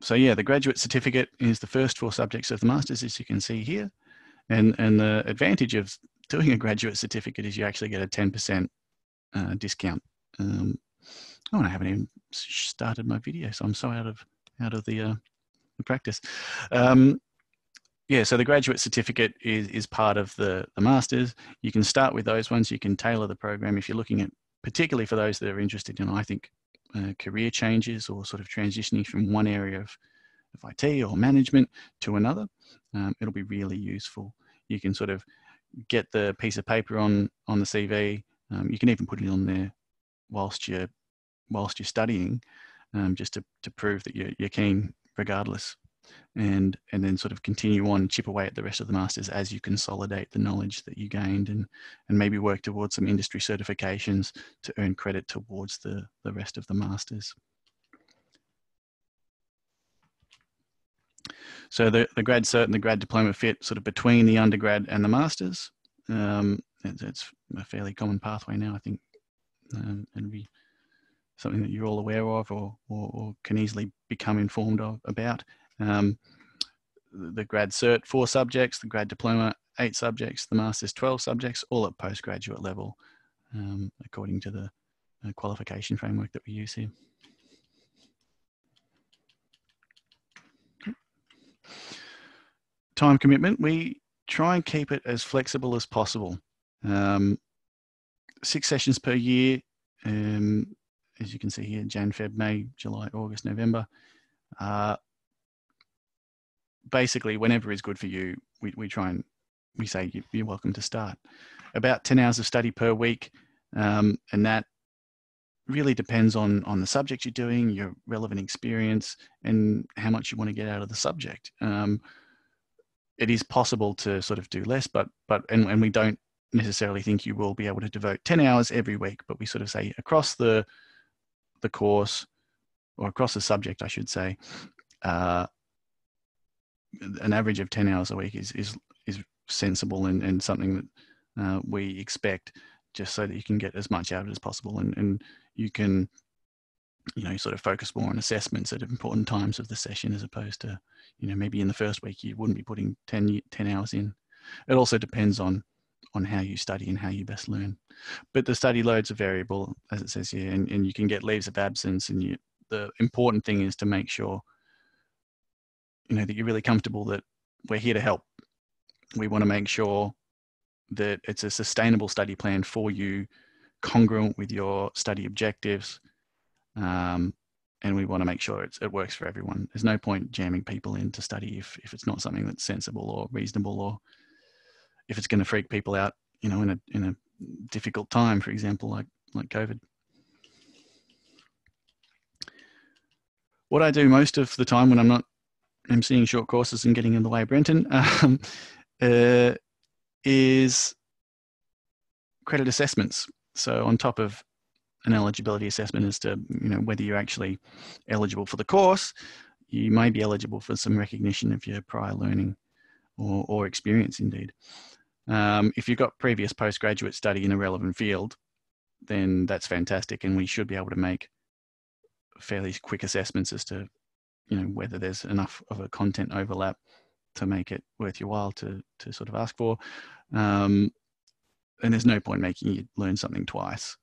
So yeah, the graduate certificate is the first four subjects of the masters, as you can see here. And, and the advantage of doing a graduate certificate is you actually get a 10% uh, discount. Um, oh, and I haven't even started my video, so I'm so out of out of the, uh, the practice. Um, yeah, so the graduate certificate is, is part of the, the master's. You can start with those ones. You can tailor the program if you're looking at, particularly for those that are interested in, I think, uh, career changes or sort of transitioning from one area of, of IT or management to another. Um, it'll be really useful you can sort of get the piece of paper on on the CV. Um, you can even put it on there whilst you're whilst you're studying, um, just to, to prove that you're, you're keen regardless, and and then sort of continue on, chip away at the rest of the masters as you consolidate the knowledge that you gained, and and maybe work towards some industry certifications to earn credit towards the the rest of the masters. So the, the grad cert and the grad diploma fit sort of between the undergrad and the masters. Um, it's, it's, a fairly common pathway now, I think. Um, and be something that you're all aware of or, or, or can easily become informed of about. Um, the grad cert, four subjects, the grad diploma, eight subjects, the master's, 12 subjects, all at postgraduate level, um, according to the uh, qualification framework that we use here. Time commitment, we try and keep it as flexible as possible. Um, six sessions per year Um, as you can see here, Jan, Feb, May, July, August, November. Uh, basically, whenever is good for you, we, we try and we say you're welcome to start. About 10 hours of study per week, um, and that really depends on on the subject you're doing, your relevant experience, and how much you want to get out of the subject. Um, it is possible to sort of do less, but but and, and we don't necessarily think you will be able to devote 10 hours every week, but we sort of say across the the course or across the subject, I should say, uh, an average of 10 hours a week is is is sensible and, and something that uh, we expect just so that you can get as much out of it as possible. And, and you can you know sort of focus more on assessments at important times of the session as opposed to you know maybe in the first week you wouldn't be putting 10, 10 hours in. It also depends on on how you study and how you best learn. But the study loads are variable as it says here and, and you can get leaves of absence and you the important thing is to make sure you know that you're really comfortable that we're here to help. We want to make sure that it's a sustainable study plan for you congruent with your study objectives um, and we want to make sure it works for everyone there's no point jamming people in to study if, if it's not something that's sensible or reasonable or if it's going to freak people out you know in a in a difficult time for example like like covid what i do most of the time when i'm not emceeing short courses and getting in the way of brenton um, uh, is credit assessments. So on top of an eligibility assessment as to you know whether you're actually eligible for the course, you may be eligible for some recognition of your prior learning or, or experience indeed. Um, if you've got previous postgraduate study in a relevant field, then that's fantastic, and we should be able to make fairly quick assessments as to you know whether there's enough of a content overlap to make it worth your while to to sort of ask for. Um, and there's no point making you learn something twice.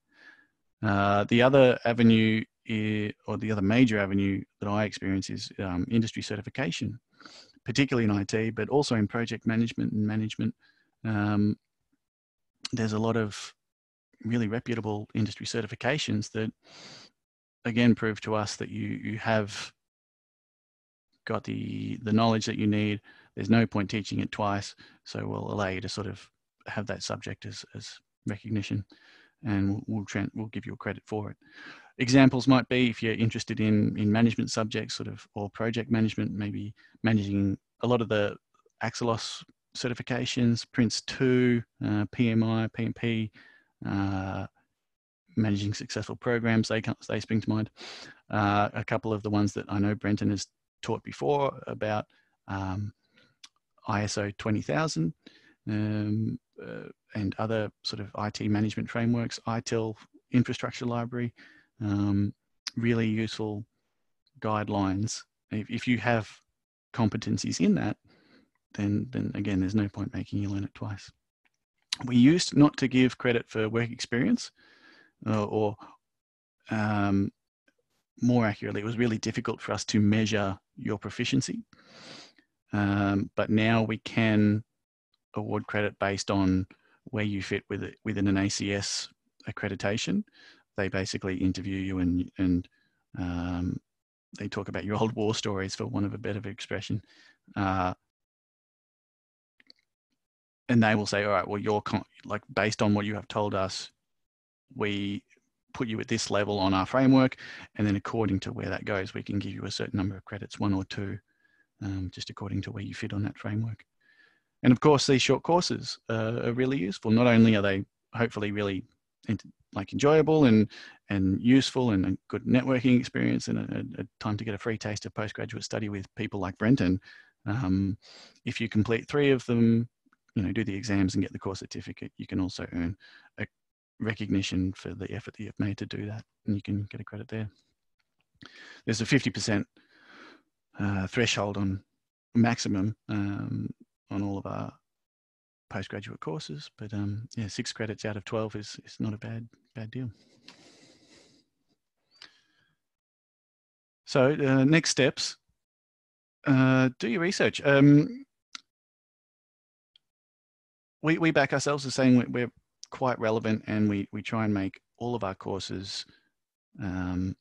Uh, the other avenue, or the other major avenue that I experience is um, industry certification, particularly in IT, but also in project management and management. Um, there's a lot of really reputable industry certifications that, again, prove to us that you you have got the the knowledge that you need. There's no point teaching it twice, so we'll allow you to sort of have that subject as, as recognition, and we'll we'll, we'll give you a credit for it. Examples might be if you're interested in in management subjects, sort of or project management, maybe managing a lot of the Axelos certifications, Prince two, uh, PMI, PMP. Uh, managing successful programs they they spring to mind uh, a couple of the ones that i know brenton has taught before about um, ISO 20000 um, uh, and other sort of IT management frameworks, ITIL infrastructure library, um, really useful guidelines. If, if you have competencies in that, then, then again, there's no point making you learn it twice. We used not to give credit for work experience uh, or um, more accurately, it was really difficult for us to measure your proficiency. Um, but now we can award credit based on where you fit with it, within an ACS accreditation. They basically interview you and and um, they talk about your old war stories, for want of a better expression. Uh, and they will say, all right, well, you're like based on what you have told us, we put you at this level on our framework, and then according to where that goes, we can give you a certain number of credits, one or two, um, just according to where you fit on that framework. And of course, these short courses uh, are really useful. Not only are they hopefully really like enjoyable and and useful and a good networking experience and a, a, time to get a free taste of postgraduate study with people like Brenton. Um, if you complete three of them, you know, do the exams and get the course certificate, you can also earn a recognition for the effort that you've made to do that, and you can get a credit there. There's a 50% uh, threshold on maximum um, on all of our postgraduate courses, but um, yeah, six credits out of 12 is, is not a bad, bad deal. So uh, next steps, uh, do your research. Um, we, we back ourselves as saying we're quite relevant and we, we try and make all of our courses um,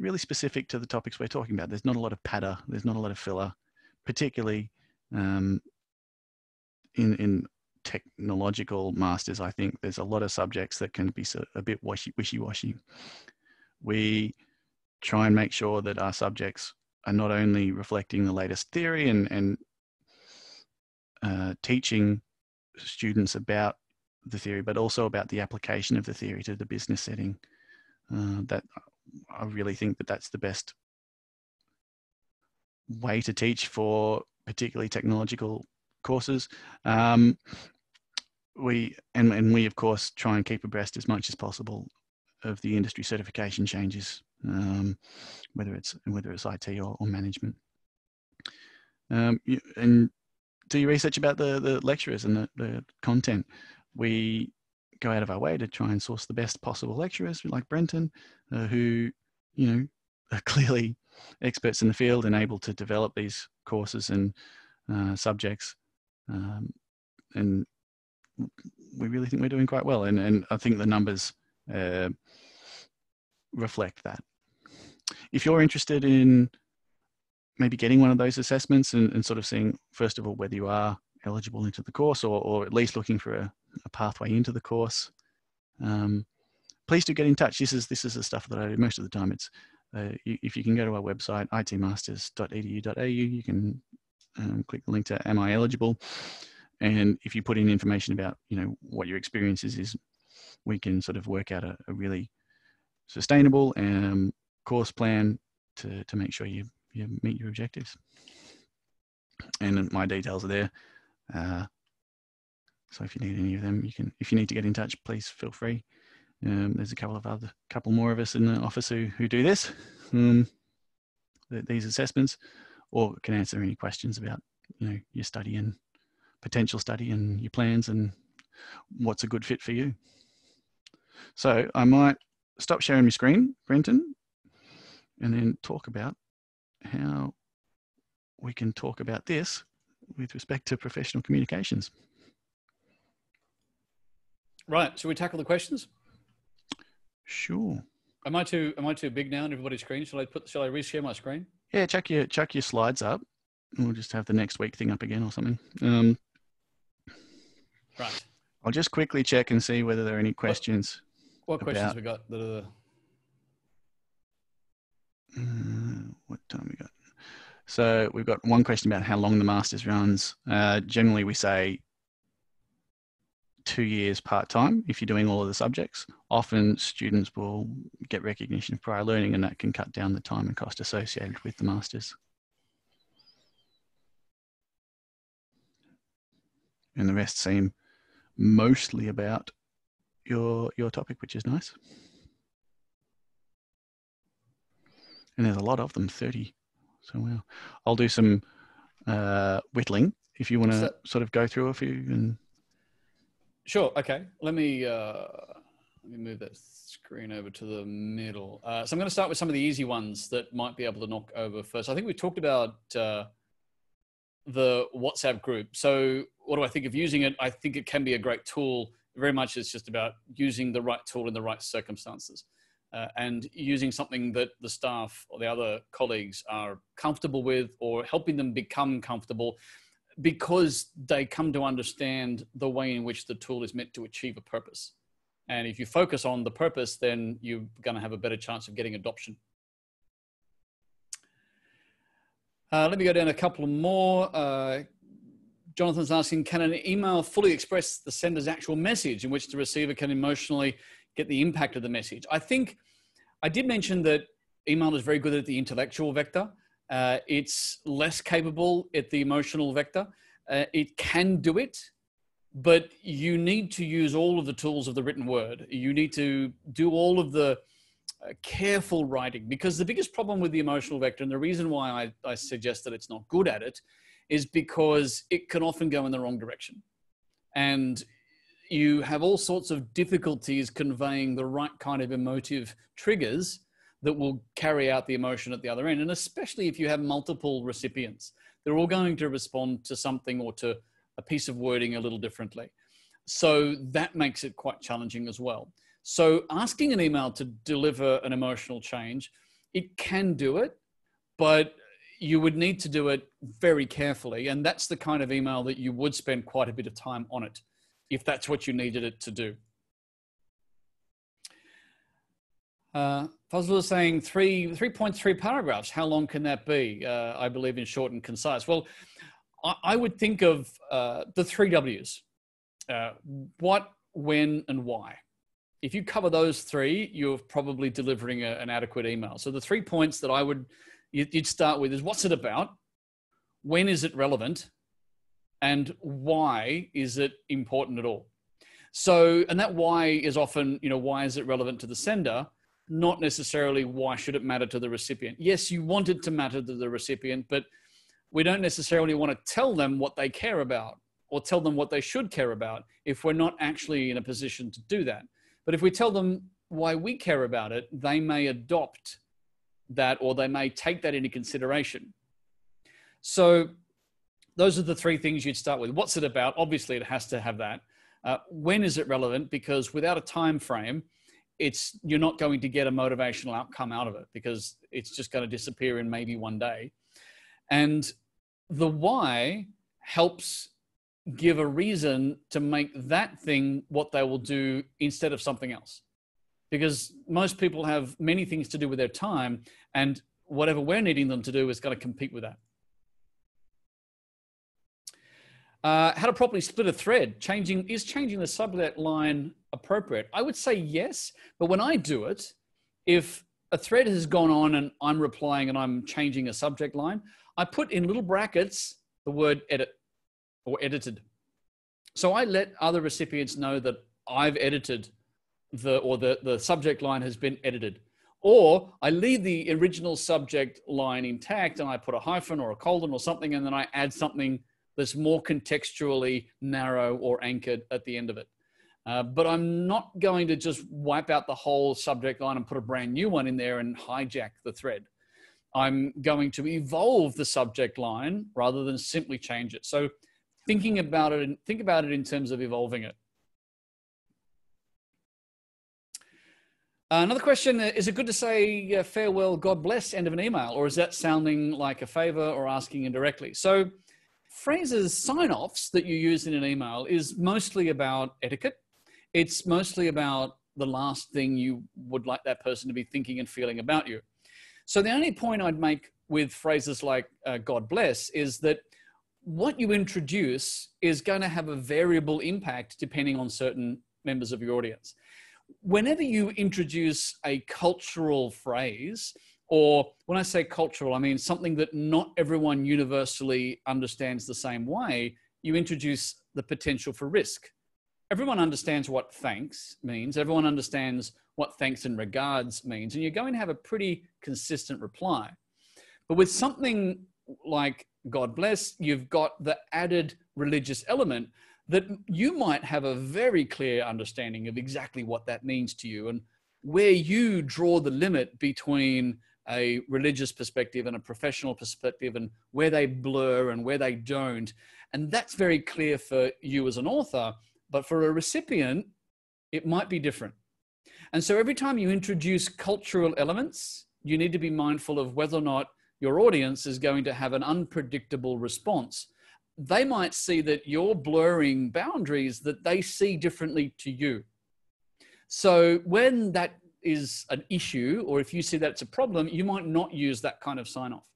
really specific to the topics we're talking about. There's not a lot of patter, there's not a lot of filler, particularly um, in, in technological masters. I think there's a lot of subjects that can be a bit wishy-washy. We try and make sure that our subjects are not only reflecting the latest theory and, and uh, teaching students about the theory, but also about the application of the theory to the business setting. Uh, that I really think that that's the best way to teach for particularly technological courses. Um, we and, and we of course try and keep abreast as much as possible of the industry certification changes, um, whether it's whether it's IT or, or management. Um, you, and do your research about the the lecturers and the, the content. We go out of our way to try and source the best possible lecturers like Brenton, uh, who, you know, are clearly experts in the field and able to develop these courses and uh, subjects. Um, and we really think we're doing quite well. And, and I think the numbers uh, reflect that. If you're interested in maybe getting one of those assessments and, and sort of seeing, first of all, whether you are eligible into the course or, or at least looking for a, a pathway into the course, um, please do get in touch. This is this is the stuff that I do most of the time. It's uh, if you can go to our website itmasters.edu.au, you can um, click the link to "Am I eligible?" and if you put in information about you know what your experiences is, we can sort of work out a, a really sustainable um, course plan to to make sure you you meet your objectives. And my details are there. Uh, so if you need any of them, you can. If you need to get in touch, please feel free. Um, there's a couple of other, couple more of us in the office who who do this, um, these assessments, or can answer any questions about you know your study and potential study and your plans and what's a good fit for you. So I might stop sharing my screen, Brenton, and then talk about how we can talk about this with respect to professional communications. Right. Should we tackle the questions? Sure. Am I too am I too big now on everybody's screen? Shall I put shall I reshare my screen? Yeah, chuck your chuck your slides up. We'll just have the next week thing up again or something. Um, right. I'll just quickly check and see whether there are any questions. What, what questions we got that are uh, what time we got? So we've got one question about how long the masters runs. Uh, generally, we say two years part time if you're doing all of the subjects. Often students will get recognition of prior learning, and that can cut down the time and cost associated with the masters. And the rest seem mostly about your your topic, which is nice. And there's a lot of them, 30 so well, I'll do some uh, whittling if you want to so, sort of go through a few and. Sure. Okay. Let me uh, let me move that screen over to the middle. Uh, so I'm going to start with some of the easy ones that might be able to knock over first. I think we talked about uh, the WhatsApp group. So what do I think of using it? I think it can be a great tool. Very much, it's just about using the right tool in the right circumstances uh, and using something that the staff or the other colleagues are comfortable with or helping them become comfortable because they come to understand the way in which the tool is meant to achieve a purpose. And if you focus on the purpose, then you're going to have a better chance of getting adoption. Uh, let me go down a couple more. Uh, Jonathan's asking, can an email fully express the sender's actual message in which the receiver can emotionally get the impact of the message. I think I did mention that email is very good at the intellectual vector. Uh, it's less capable at the emotional vector. Uh, it can do it, but you need to use all of the tools of the written word. You need to do all of the uh, careful writing because the biggest problem with the emotional vector, and the reason why I, I suggest that it's not good at it, is because it can often go in the wrong direction. And you have all sorts of difficulties conveying the right kind of emotive triggers that will carry out the emotion at the other end. And especially if you have multiple recipients, they're all going to respond to something or to a piece of wording a little differently. So that makes it quite challenging as well. So asking an email to deliver an emotional change, it can do it, but you would need to do it very carefully. And that's the kind of email that you would spend quite a bit of time on it if that's what you needed it to do. Uh, Fazlul is saying three, 3.3 paragraphs. How long can that be? Uh, I believe in short and concise. Well, I, I would think of uh, the three W's uh, what, when, and why. If you cover those three, you're probably delivering a, an adequate email. So the three points that I would you'd start with is what's it about? When is it relevant? And why is it important at all? So, and that why is often, you know, why is it relevant to the sender? Not necessarily why should it matter to the recipient. Yes, you want it to matter to the recipient, but we don't necessarily want to tell them what they care about or tell them what they should care about if we're not actually in a position to do that. But if we tell them why we care about it, they may adopt that or they may take that into consideration. So those are the three things you'd start with. What's it about? Obviously, it has to have that. Uh, when is it relevant? Because without a time frame, it's you're not going to get a motivational outcome out of it because it's just going to disappear in maybe one day. And the why helps give a reason to make that thing what they will do instead of something else because most people have many things to do with their time and whatever we're needing them to do is going to compete with that uh, how to properly split a thread. Changing is changing the subject line appropriate? I would say yes but when i do it if a thread has gone on and i'm replying and i'm changing a subject line i put in little brackets the word edit or edited. So i let other recipients know that i've edited the or the, the subject line has been edited. Or I leave the original subject line intact and I put a hyphen or a colon or something, and then I add something that's more contextually narrow or anchored at the end of it. Uh, but I'm not going to just wipe out the whole subject line and put a brand new one in there and hijack the thread. I'm going to evolve the subject line rather than simply change it. So thinking about it, and think about it in terms of evolving it. Another question uh, Is it good to say uh, farewell, God bless, end of an email, or is that sounding like a favor or asking indirectly? So, phrases, sign offs that you use in an email is mostly about etiquette. It's mostly about the last thing you would like that person to be thinking and feeling about you. So, the only point I'd make with phrases like uh, God bless is that what you introduce is going to have a variable impact depending on certain members of your audience whenever you introduce a cultural phrase, or when I say cultural, I mean something that not everyone universally understands the same way, you introduce the potential for risk. Everyone understands what thanks means, everyone understands what thanks and regards means, and you're going to have a pretty consistent reply. But with something like God bless, you've got the added religious element that you might have a very clear understanding of exactly what that means to you and where you draw the limit between a religious perspective and a professional perspective and where they blur and where they don't. And that's very clear for you as an author, but for a recipient, it might be different. And so every time you introduce cultural elements, you need to be mindful of whether or not your audience is going to have an unpredictable response they might see that you're blurring boundaries that they see differently to you. So when that is an issue, or if you see that it's a problem, you might not use that kind of sign off.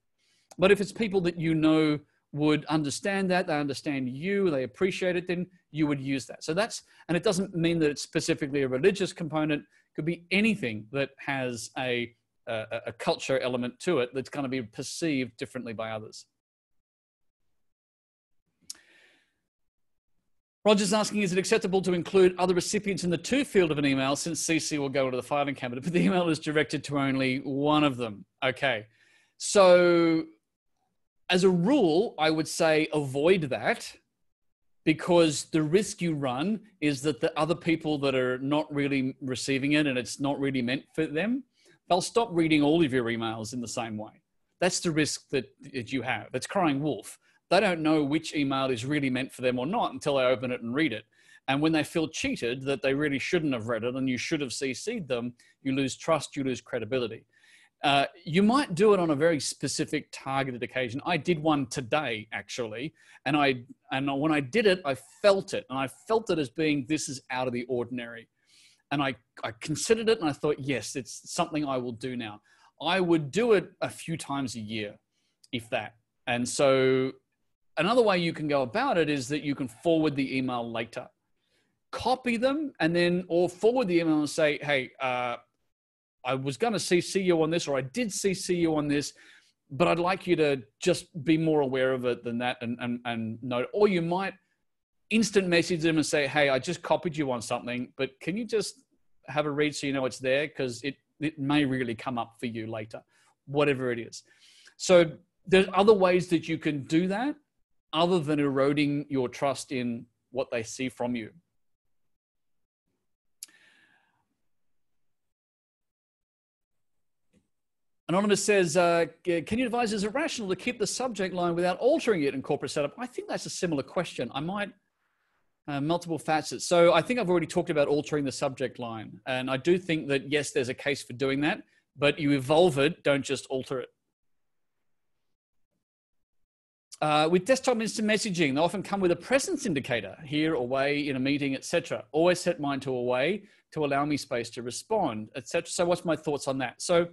But if it's people that you know would understand that, they understand you, they appreciate it, then you would use that. So that's, and it doesn't mean that it's specifically a religious component, it could be anything that has a, a, a culture element to it that's going to be perceived differently by others. Roger's asking, is it acceptable to include other recipients in the to field of an email since CC will go to the filing cabinet, but the email is directed to only one of them? Okay. So, as a rule, I would say avoid that because the risk you run is that the other people that are not really receiving it and it's not really meant for them, they'll stop reading all of your emails in the same way. That's the risk that, that you have. It's crying wolf they don't know which email is really meant for them or not until they open it and read it. And when they feel cheated that they really shouldn't have read it and you should have CC'd them, you lose trust, you lose credibility. Uh, you might do it on a very specific targeted occasion. I did one today actually, and I and when I did it, I felt it, and I felt it as being this is out of the ordinary, and I I considered it, and I thought yes, it's something I will do now. I would do it a few times a year, if that. And so, another way you can go about it is that you can forward the email later, copy them, and then or forward the email and say, hey. Uh, I was going to CC you on this, or I did CC you on this, but I'd like you to just be more aware of it than that and, and, and note. Or you might instant message them and say, Hey, I just copied you on something, but can you just have a read so you know it's there? Because it, it may really come up for you later, whatever it is. So there's other ways that you can do that other than eroding your trust in what they see from you. Anonymous says, uh, can you advise, is it rational to keep the subject line without altering it in corporate setup? I think that's a similar question. I might, uh, multiple facets. So I think I've already talked about altering the subject line. And I do think that, yes, there's a case for doing that, but you evolve it, don't just alter it. Uh, with desktop instant messaging, they often come with a presence indicator, here, away, in a meeting, etc. Always set mine to away to allow me space to respond, etc. So what's my thoughts on that? So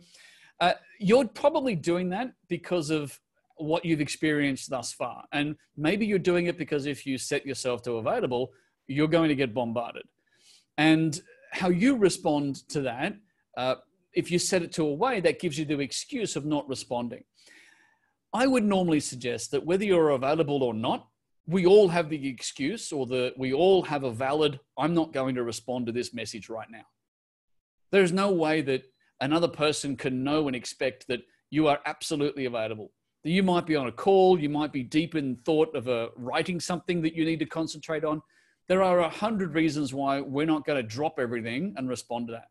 uh, you're probably doing that because of what you've experienced thus far. And maybe you're doing it because if you set yourself to available, you're going to get bombarded. And how you respond to that, uh, if you set it to away, that gives you the excuse of not responding. I would normally suggest that whether you're available or not, we all have the excuse or the we all have a valid i'm not going to respond to this message right now there's no way that another person can know and expect that you are absolutely available. that You might be on a call, you might be deep in thought of a, writing something that you need to concentrate on. There are a hundred reasons why we're not going to drop everything and respond to that.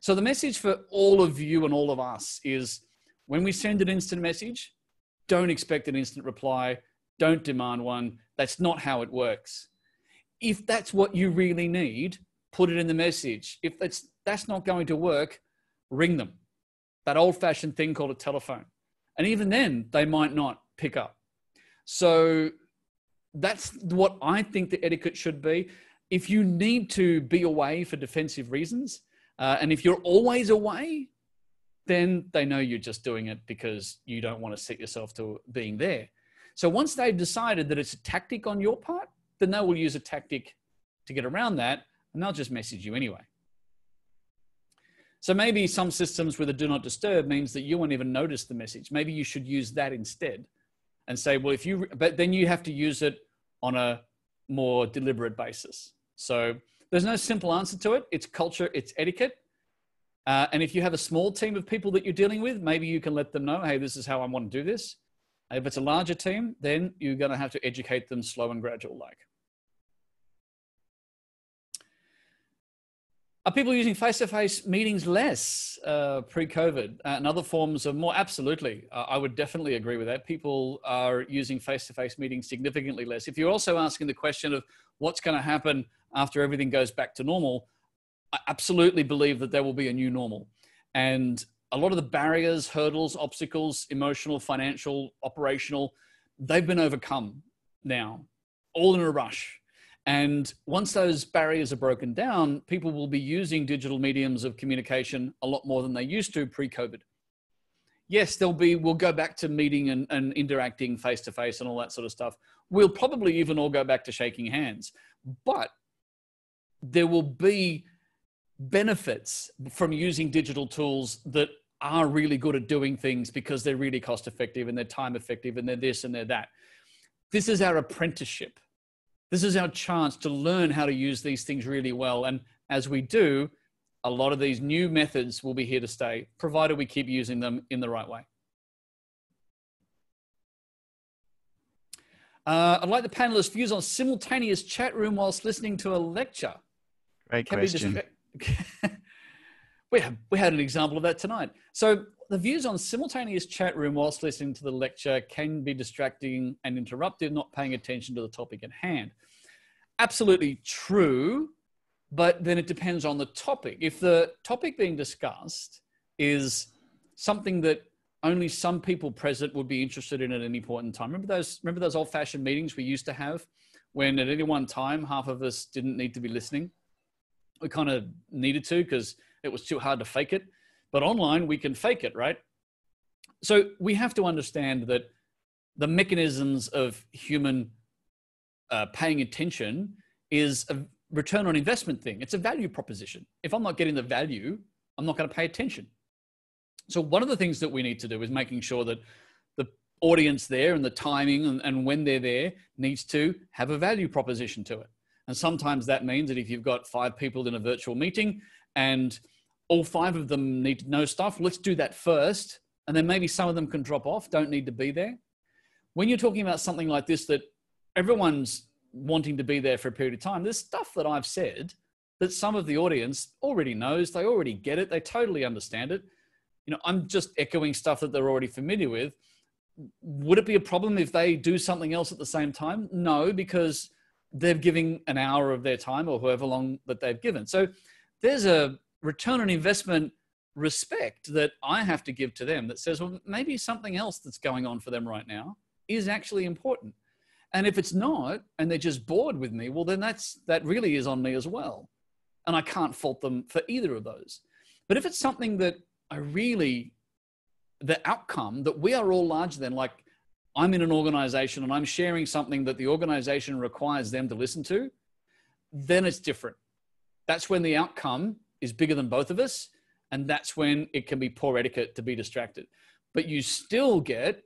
So the message for all of you and all of us is when we send an instant message, don't expect an instant reply. Don't demand one. That's not how it works. If that's what you really need, put it in the message. If that's, that's not going to work, ring them. That old fashioned thing called a telephone. And even then, they might not pick up. So that's what I think the etiquette should be. If you need to be away for defensive reasons, uh, and if you're always away, then they know you're just doing it because you don't want to set yourself to being there. So once they've decided that it's a tactic on your part, then they will use a tactic to get around that and they'll just message you anyway. So maybe some systems with a do not disturb means that you won't even notice the message. Maybe you should use that instead and say, well, if you, but then you have to use it on a more deliberate basis. So there's no simple answer to it. It's culture, it's etiquette. Uh, and if you have a small team of people that you're dealing with, maybe you can let them know, hey, this is how I want to do this. If it's a larger team, then you're going to have to educate them slow and gradual like. Are people using face-to-face meetings less uh, pre-COVID uh, and other forms of more? Absolutely, uh, I would definitely agree with that. People are using face-to-face meetings significantly less. If you're also asking the question of what's going to happen after everything goes back to normal, I absolutely believe that there will be a new normal, and a lot of the barriers, hurdles, obstacles, emotional, financial, operational, they've been overcome now, all in a rush and once those barriers are broken down, people will be using digital mediums of communication a lot more than they used to pre COVID. Yes, there'll be, we'll go back to meeting and, and interacting face to face and all that sort of stuff. We'll probably even all go back to shaking hands. But there will be benefits from using digital tools that are really good at doing things because they're really cost effective and they're time effective and they're this and they're that. This is our apprenticeship this is our chance to learn how to use these things really well. And as we do, a lot of these new methods will be here to stay, provided we keep using them in the right way. Uh, I'd like the panelists' views on simultaneous chat room whilst listening to a lecture. Great Can question. We, we, have, we had an example of that tonight. So the views on simultaneous chat room whilst listening to the lecture can be distracting and interruptive, not paying attention to the topic at hand. absolutely true, but then it depends on the topic. If the topic being discussed is something that only some people present would be interested in at any point in time. Remember those remember those old-fashioned meetings we used to have when at any one time half of us didn't need to be listening. We kind of needed to because it was too hard to fake it. But online we can fake it, right? So we have to understand that the mechanisms of human uh, paying attention is a return on investment thing. It's a value proposition. If I'm not getting the value, I'm not going to pay attention. So one of the things that we need to do is making sure that the audience there and the timing and, and when they're there needs to have a value proposition to it. And sometimes that means that if you've got five people in a virtual meeting and all five of them need to know stuff, let's do that first. And then maybe some of them can drop off, don't need to be there. When you're talking about something like this, that everyone's wanting to be there for a period of time, there's stuff that I've said that some of the audience already knows, they already get it, they totally understand it you know, I'm just echoing stuff that they're already familiar with. Would it be a problem if they do something else at the same time? No, because they're giving an hour of their time or however long that they've given. So there's a return on investment respect that I have to give to them that says, well, maybe something else that's going on for them right now is actually important. And if it's not, and they're just bored with me, well, then that's that really is on me as well. And I can't fault them for either of those. But if it's something that I really, the outcome that we are all larger than, like I'm in an organization and I'm sharing something that the organization requires them to listen to, then it's different. That's when the outcome is bigger than both of us. And that's when it can be poor etiquette to be distracted. But you still get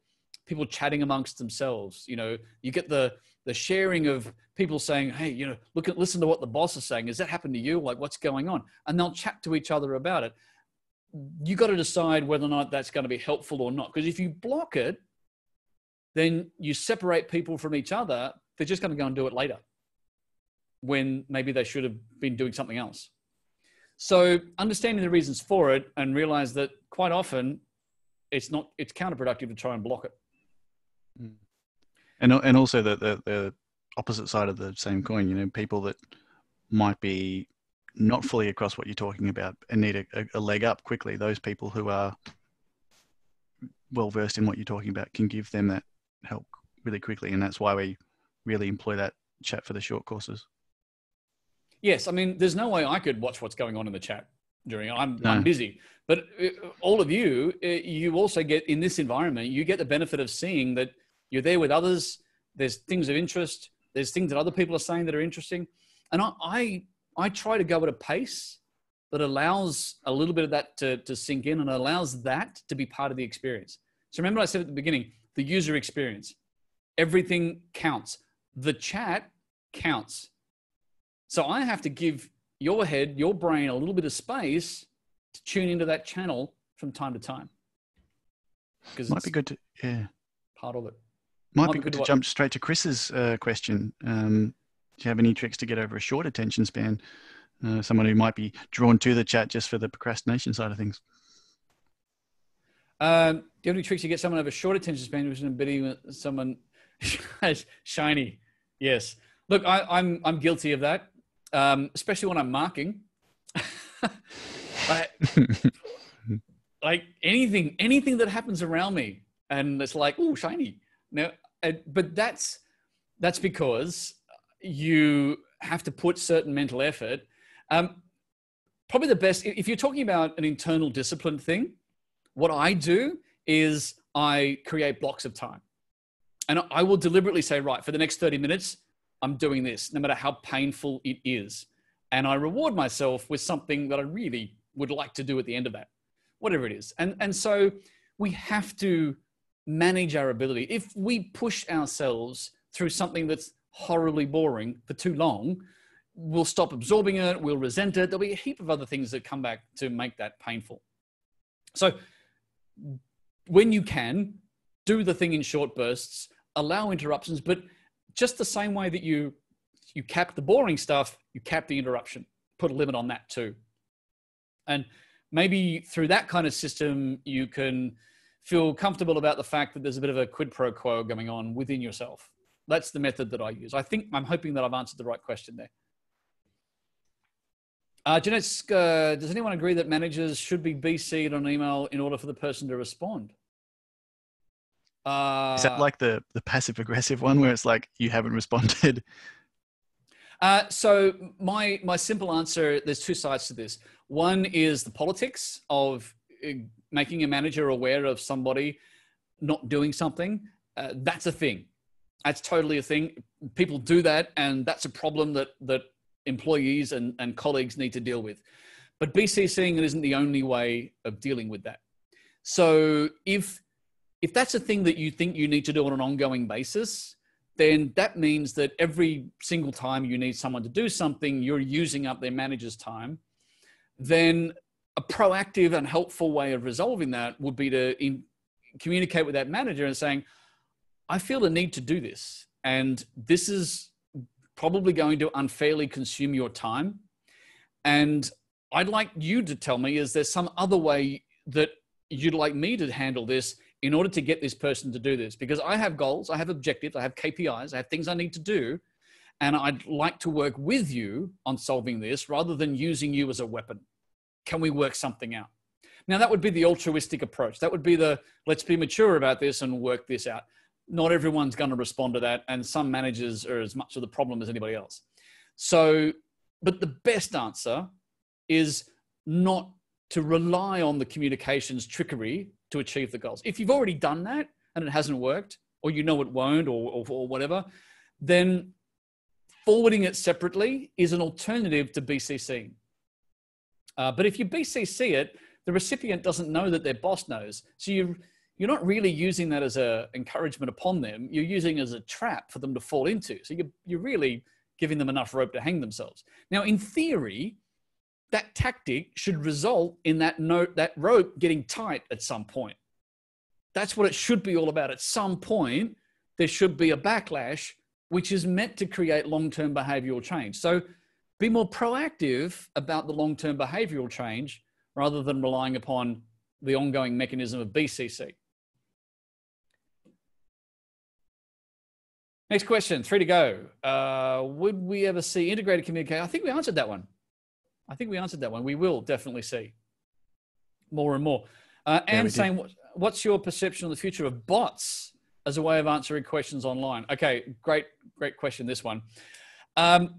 people chatting amongst themselves. You know, you get the the sharing of people saying, "Hey, you know, look at listen to what the boss is saying. Has that happened to you? Like, what's going on?" And they'll chat to each other about it you got to decide whether or not that's going to be helpful or not. Because if you block it, then you separate people from each other. They're just going to go and do it later when maybe they should have been doing something else. So understanding the reasons for it and realize that quite often it's not it's counterproductive to try and block it. And and also the, the the opposite side of the same coin, you know, people that might be not fully across what you're talking about and need a, a leg up quickly, those people who are well versed in what you're talking about can give them that help really quickly. And that's why we really employ that chat for the short courses. Yes, I mean, there's no way I could watch what's going on in the chat during. I'm no. I'm busy, but uh, all of you, uh, you also get in this environment, you get the benefit of seeing that you're there with others. There's things of interest. There's things that other people are saying that are interesting, and I, I I try to go at a pace that allows a little bit of that to, to sink in and allows that to be part of the experience. So remember I said at the beginning, the user experience. Everything counts. The chat counts. So I have to give your head, your brain a little bit of space to tune into that channel from time to time. Because might be good to yeah. Part of it. Might, might be, be, good, to, to jump straight to Chris's uh, question. Um, do you have any tricks to get over a short attention span? Uh, someone who might be drawn to the chat just for the procrastination side of things. Um, you have tricks to get someone over a short attention span who's bidding someone shiny? Yes. Look, I, am I'm, I'm guilty of that, um, especially when I'm marking. I, like anything, anything that happens around me, and it's like, oh, shiny. Now, but that's that's because you have to put certain mental effort. Um, probably the best, if you're talking about an internal discipline thing, what I do is I create blocks of time. And I will deliberately say, right, for the next 30 minutes, I'm doing this, no matter how painful it is. And I reward myself with something that I really would like to do at the end of that, whatever it is. And, and so we have to manage our ability. If we push ourselves through something that's horribly boring for too long, we'll stop absorbing it, we'll resent it. There'll be a heap of other things that come back to make that painful. So, when you can, do the thing in short bursts, allow interruptions, but just the same way that you you cap the boring stuff, you cap the interruption. Put a limit on that too. And maybe through that kind of system, you can feel comfortable about the fact that there's a bit of a quid pro quo going on within yourself That's the method that I use. I think I'm hoping that I've answered the right question there. Uh, Jeanette, uh, does anyone agree that managers should be BCC'd on email in order for the person to respond? Uh, Is that like the, the passive aggressive one where it's like you haven't responded? Uh, so my my simple answer, there's two sides to this. One is the politics of uh, making a manager aware of somebody not doing something. Uh, that's a thing. That's totally a thing. People do that, and that's a problem that that employees and, and colleagues need to deal with. But BCCing isn't the only way of dealing with that. So if if that's a thing that you think you need to do on an ongoing basis, then that means that every single time you need someone to do something, you're using up their manager's time. Then a proactive and helpful way of resolving that would be to in, communicate with that manager and saying, I feel the need to do this. And this is probably going to unfairly consume your time. And I'd like you to tell me is there some other way that you'd like me to handle this in order to get this person to do this? Because I have goals, I have objectives, I have KPIs, I have things I need to do. And I'd like to work with you on solving this rather than using you as a weapon. Can we work something out? Now, that would be the altruistic approach. That would be the let's be mature about this and work this out not everyone's going to respond to that and some managers are as much of the problem as anybody else. So but the best answer is not to rely on the communications trickery to achieve the goals. If you've already done that and it hasn't worked or you know it won't or, or, or whatever then forwarding it separately is an alternative to bcc uh, but if you bcc it the recipient doesn't know that their boss knows. So you you're not really using that as a encouragement upon them. You're using as a trap for them to fall into. So you're, you're really giving them enough rope to hang themselves. Now, in theory, that tactic should result in that note, that rope getting tight at some point. That's what it should be all about. At some point, there should be a backlash, which is meant to create long-term behavioral change. So be more proactive about the long-term behavioral change rather than relying upon the ongoing mechanism of BCC. Next question, three to go. Uh, would we ever see integrated communication? I think we answered that one. I think we answered that one. We will definitely see more and more. Uh, yeah, and saying, what, what's your perception of the future of bots as a way of answering questions online? Okay, great, great question, this one. Um,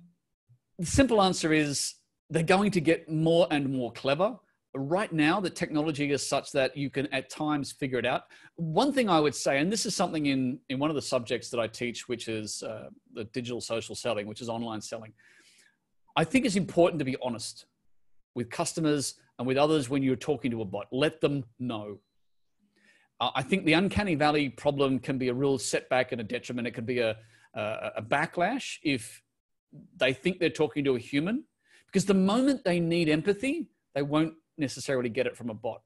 the simple answer is they're going to get more and more clever right now the technology is such that you can at times figure it out. One thing i would say and this is something in in one of the subjects that i teach which is uh, the digital social selling which is online selling i think it's important to be honest with customers and with others when you're talking to a bot. Let them know. Uh, i think the uncanny valley problem can be a real setback and a detriment. It can be a, a, a backlash if they think they're talking to a human because the moment they need empathy they won't necessarily get it from a bot.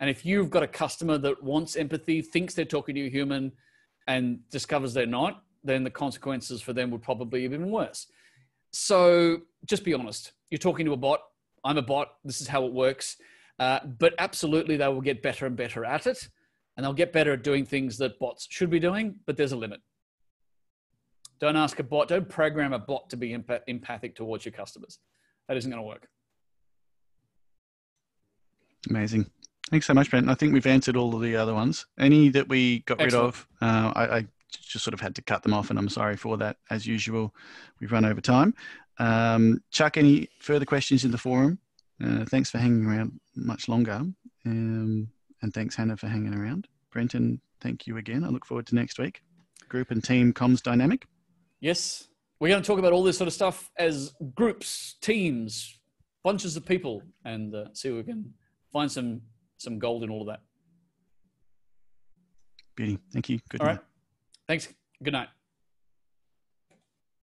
And if you've got a customer that wants empathy, thinks they're talking to a human, and discovers they're not, then the consequences for them would probably be even worse. So just be honest. You're talking to a bot. I'm a bot. This is how it works. Uh, but absolutely, they will get better and better at it. And they'll get better at doing things that bots should be doing, but there's a limit. Don't ask a bot, don't program a bot to be empathic towards your customers. That isn't going to work. Amazing. Thanks so much, Brent. I think we've answered all of the other ones. Any that we got Excellent. rid of, uh, I, I, just sort of had to cut them off, and I'm sorry for that. As usual, we've run over time. Um, Chuck, any further questions in the forum? Uh, thanks for hanging around much longer. Um, and thanks, Hannah, for hanging around. Brenton, thank you again. I look forward to next week. Group and team comms dynamic. Yes. We're going to talk about all this sort of stuff as groups, teams, bunches of people, and uh, see if we can find some some gold in all of that. Beauty. Thank you. Good all night. Right. Thanks. Good night.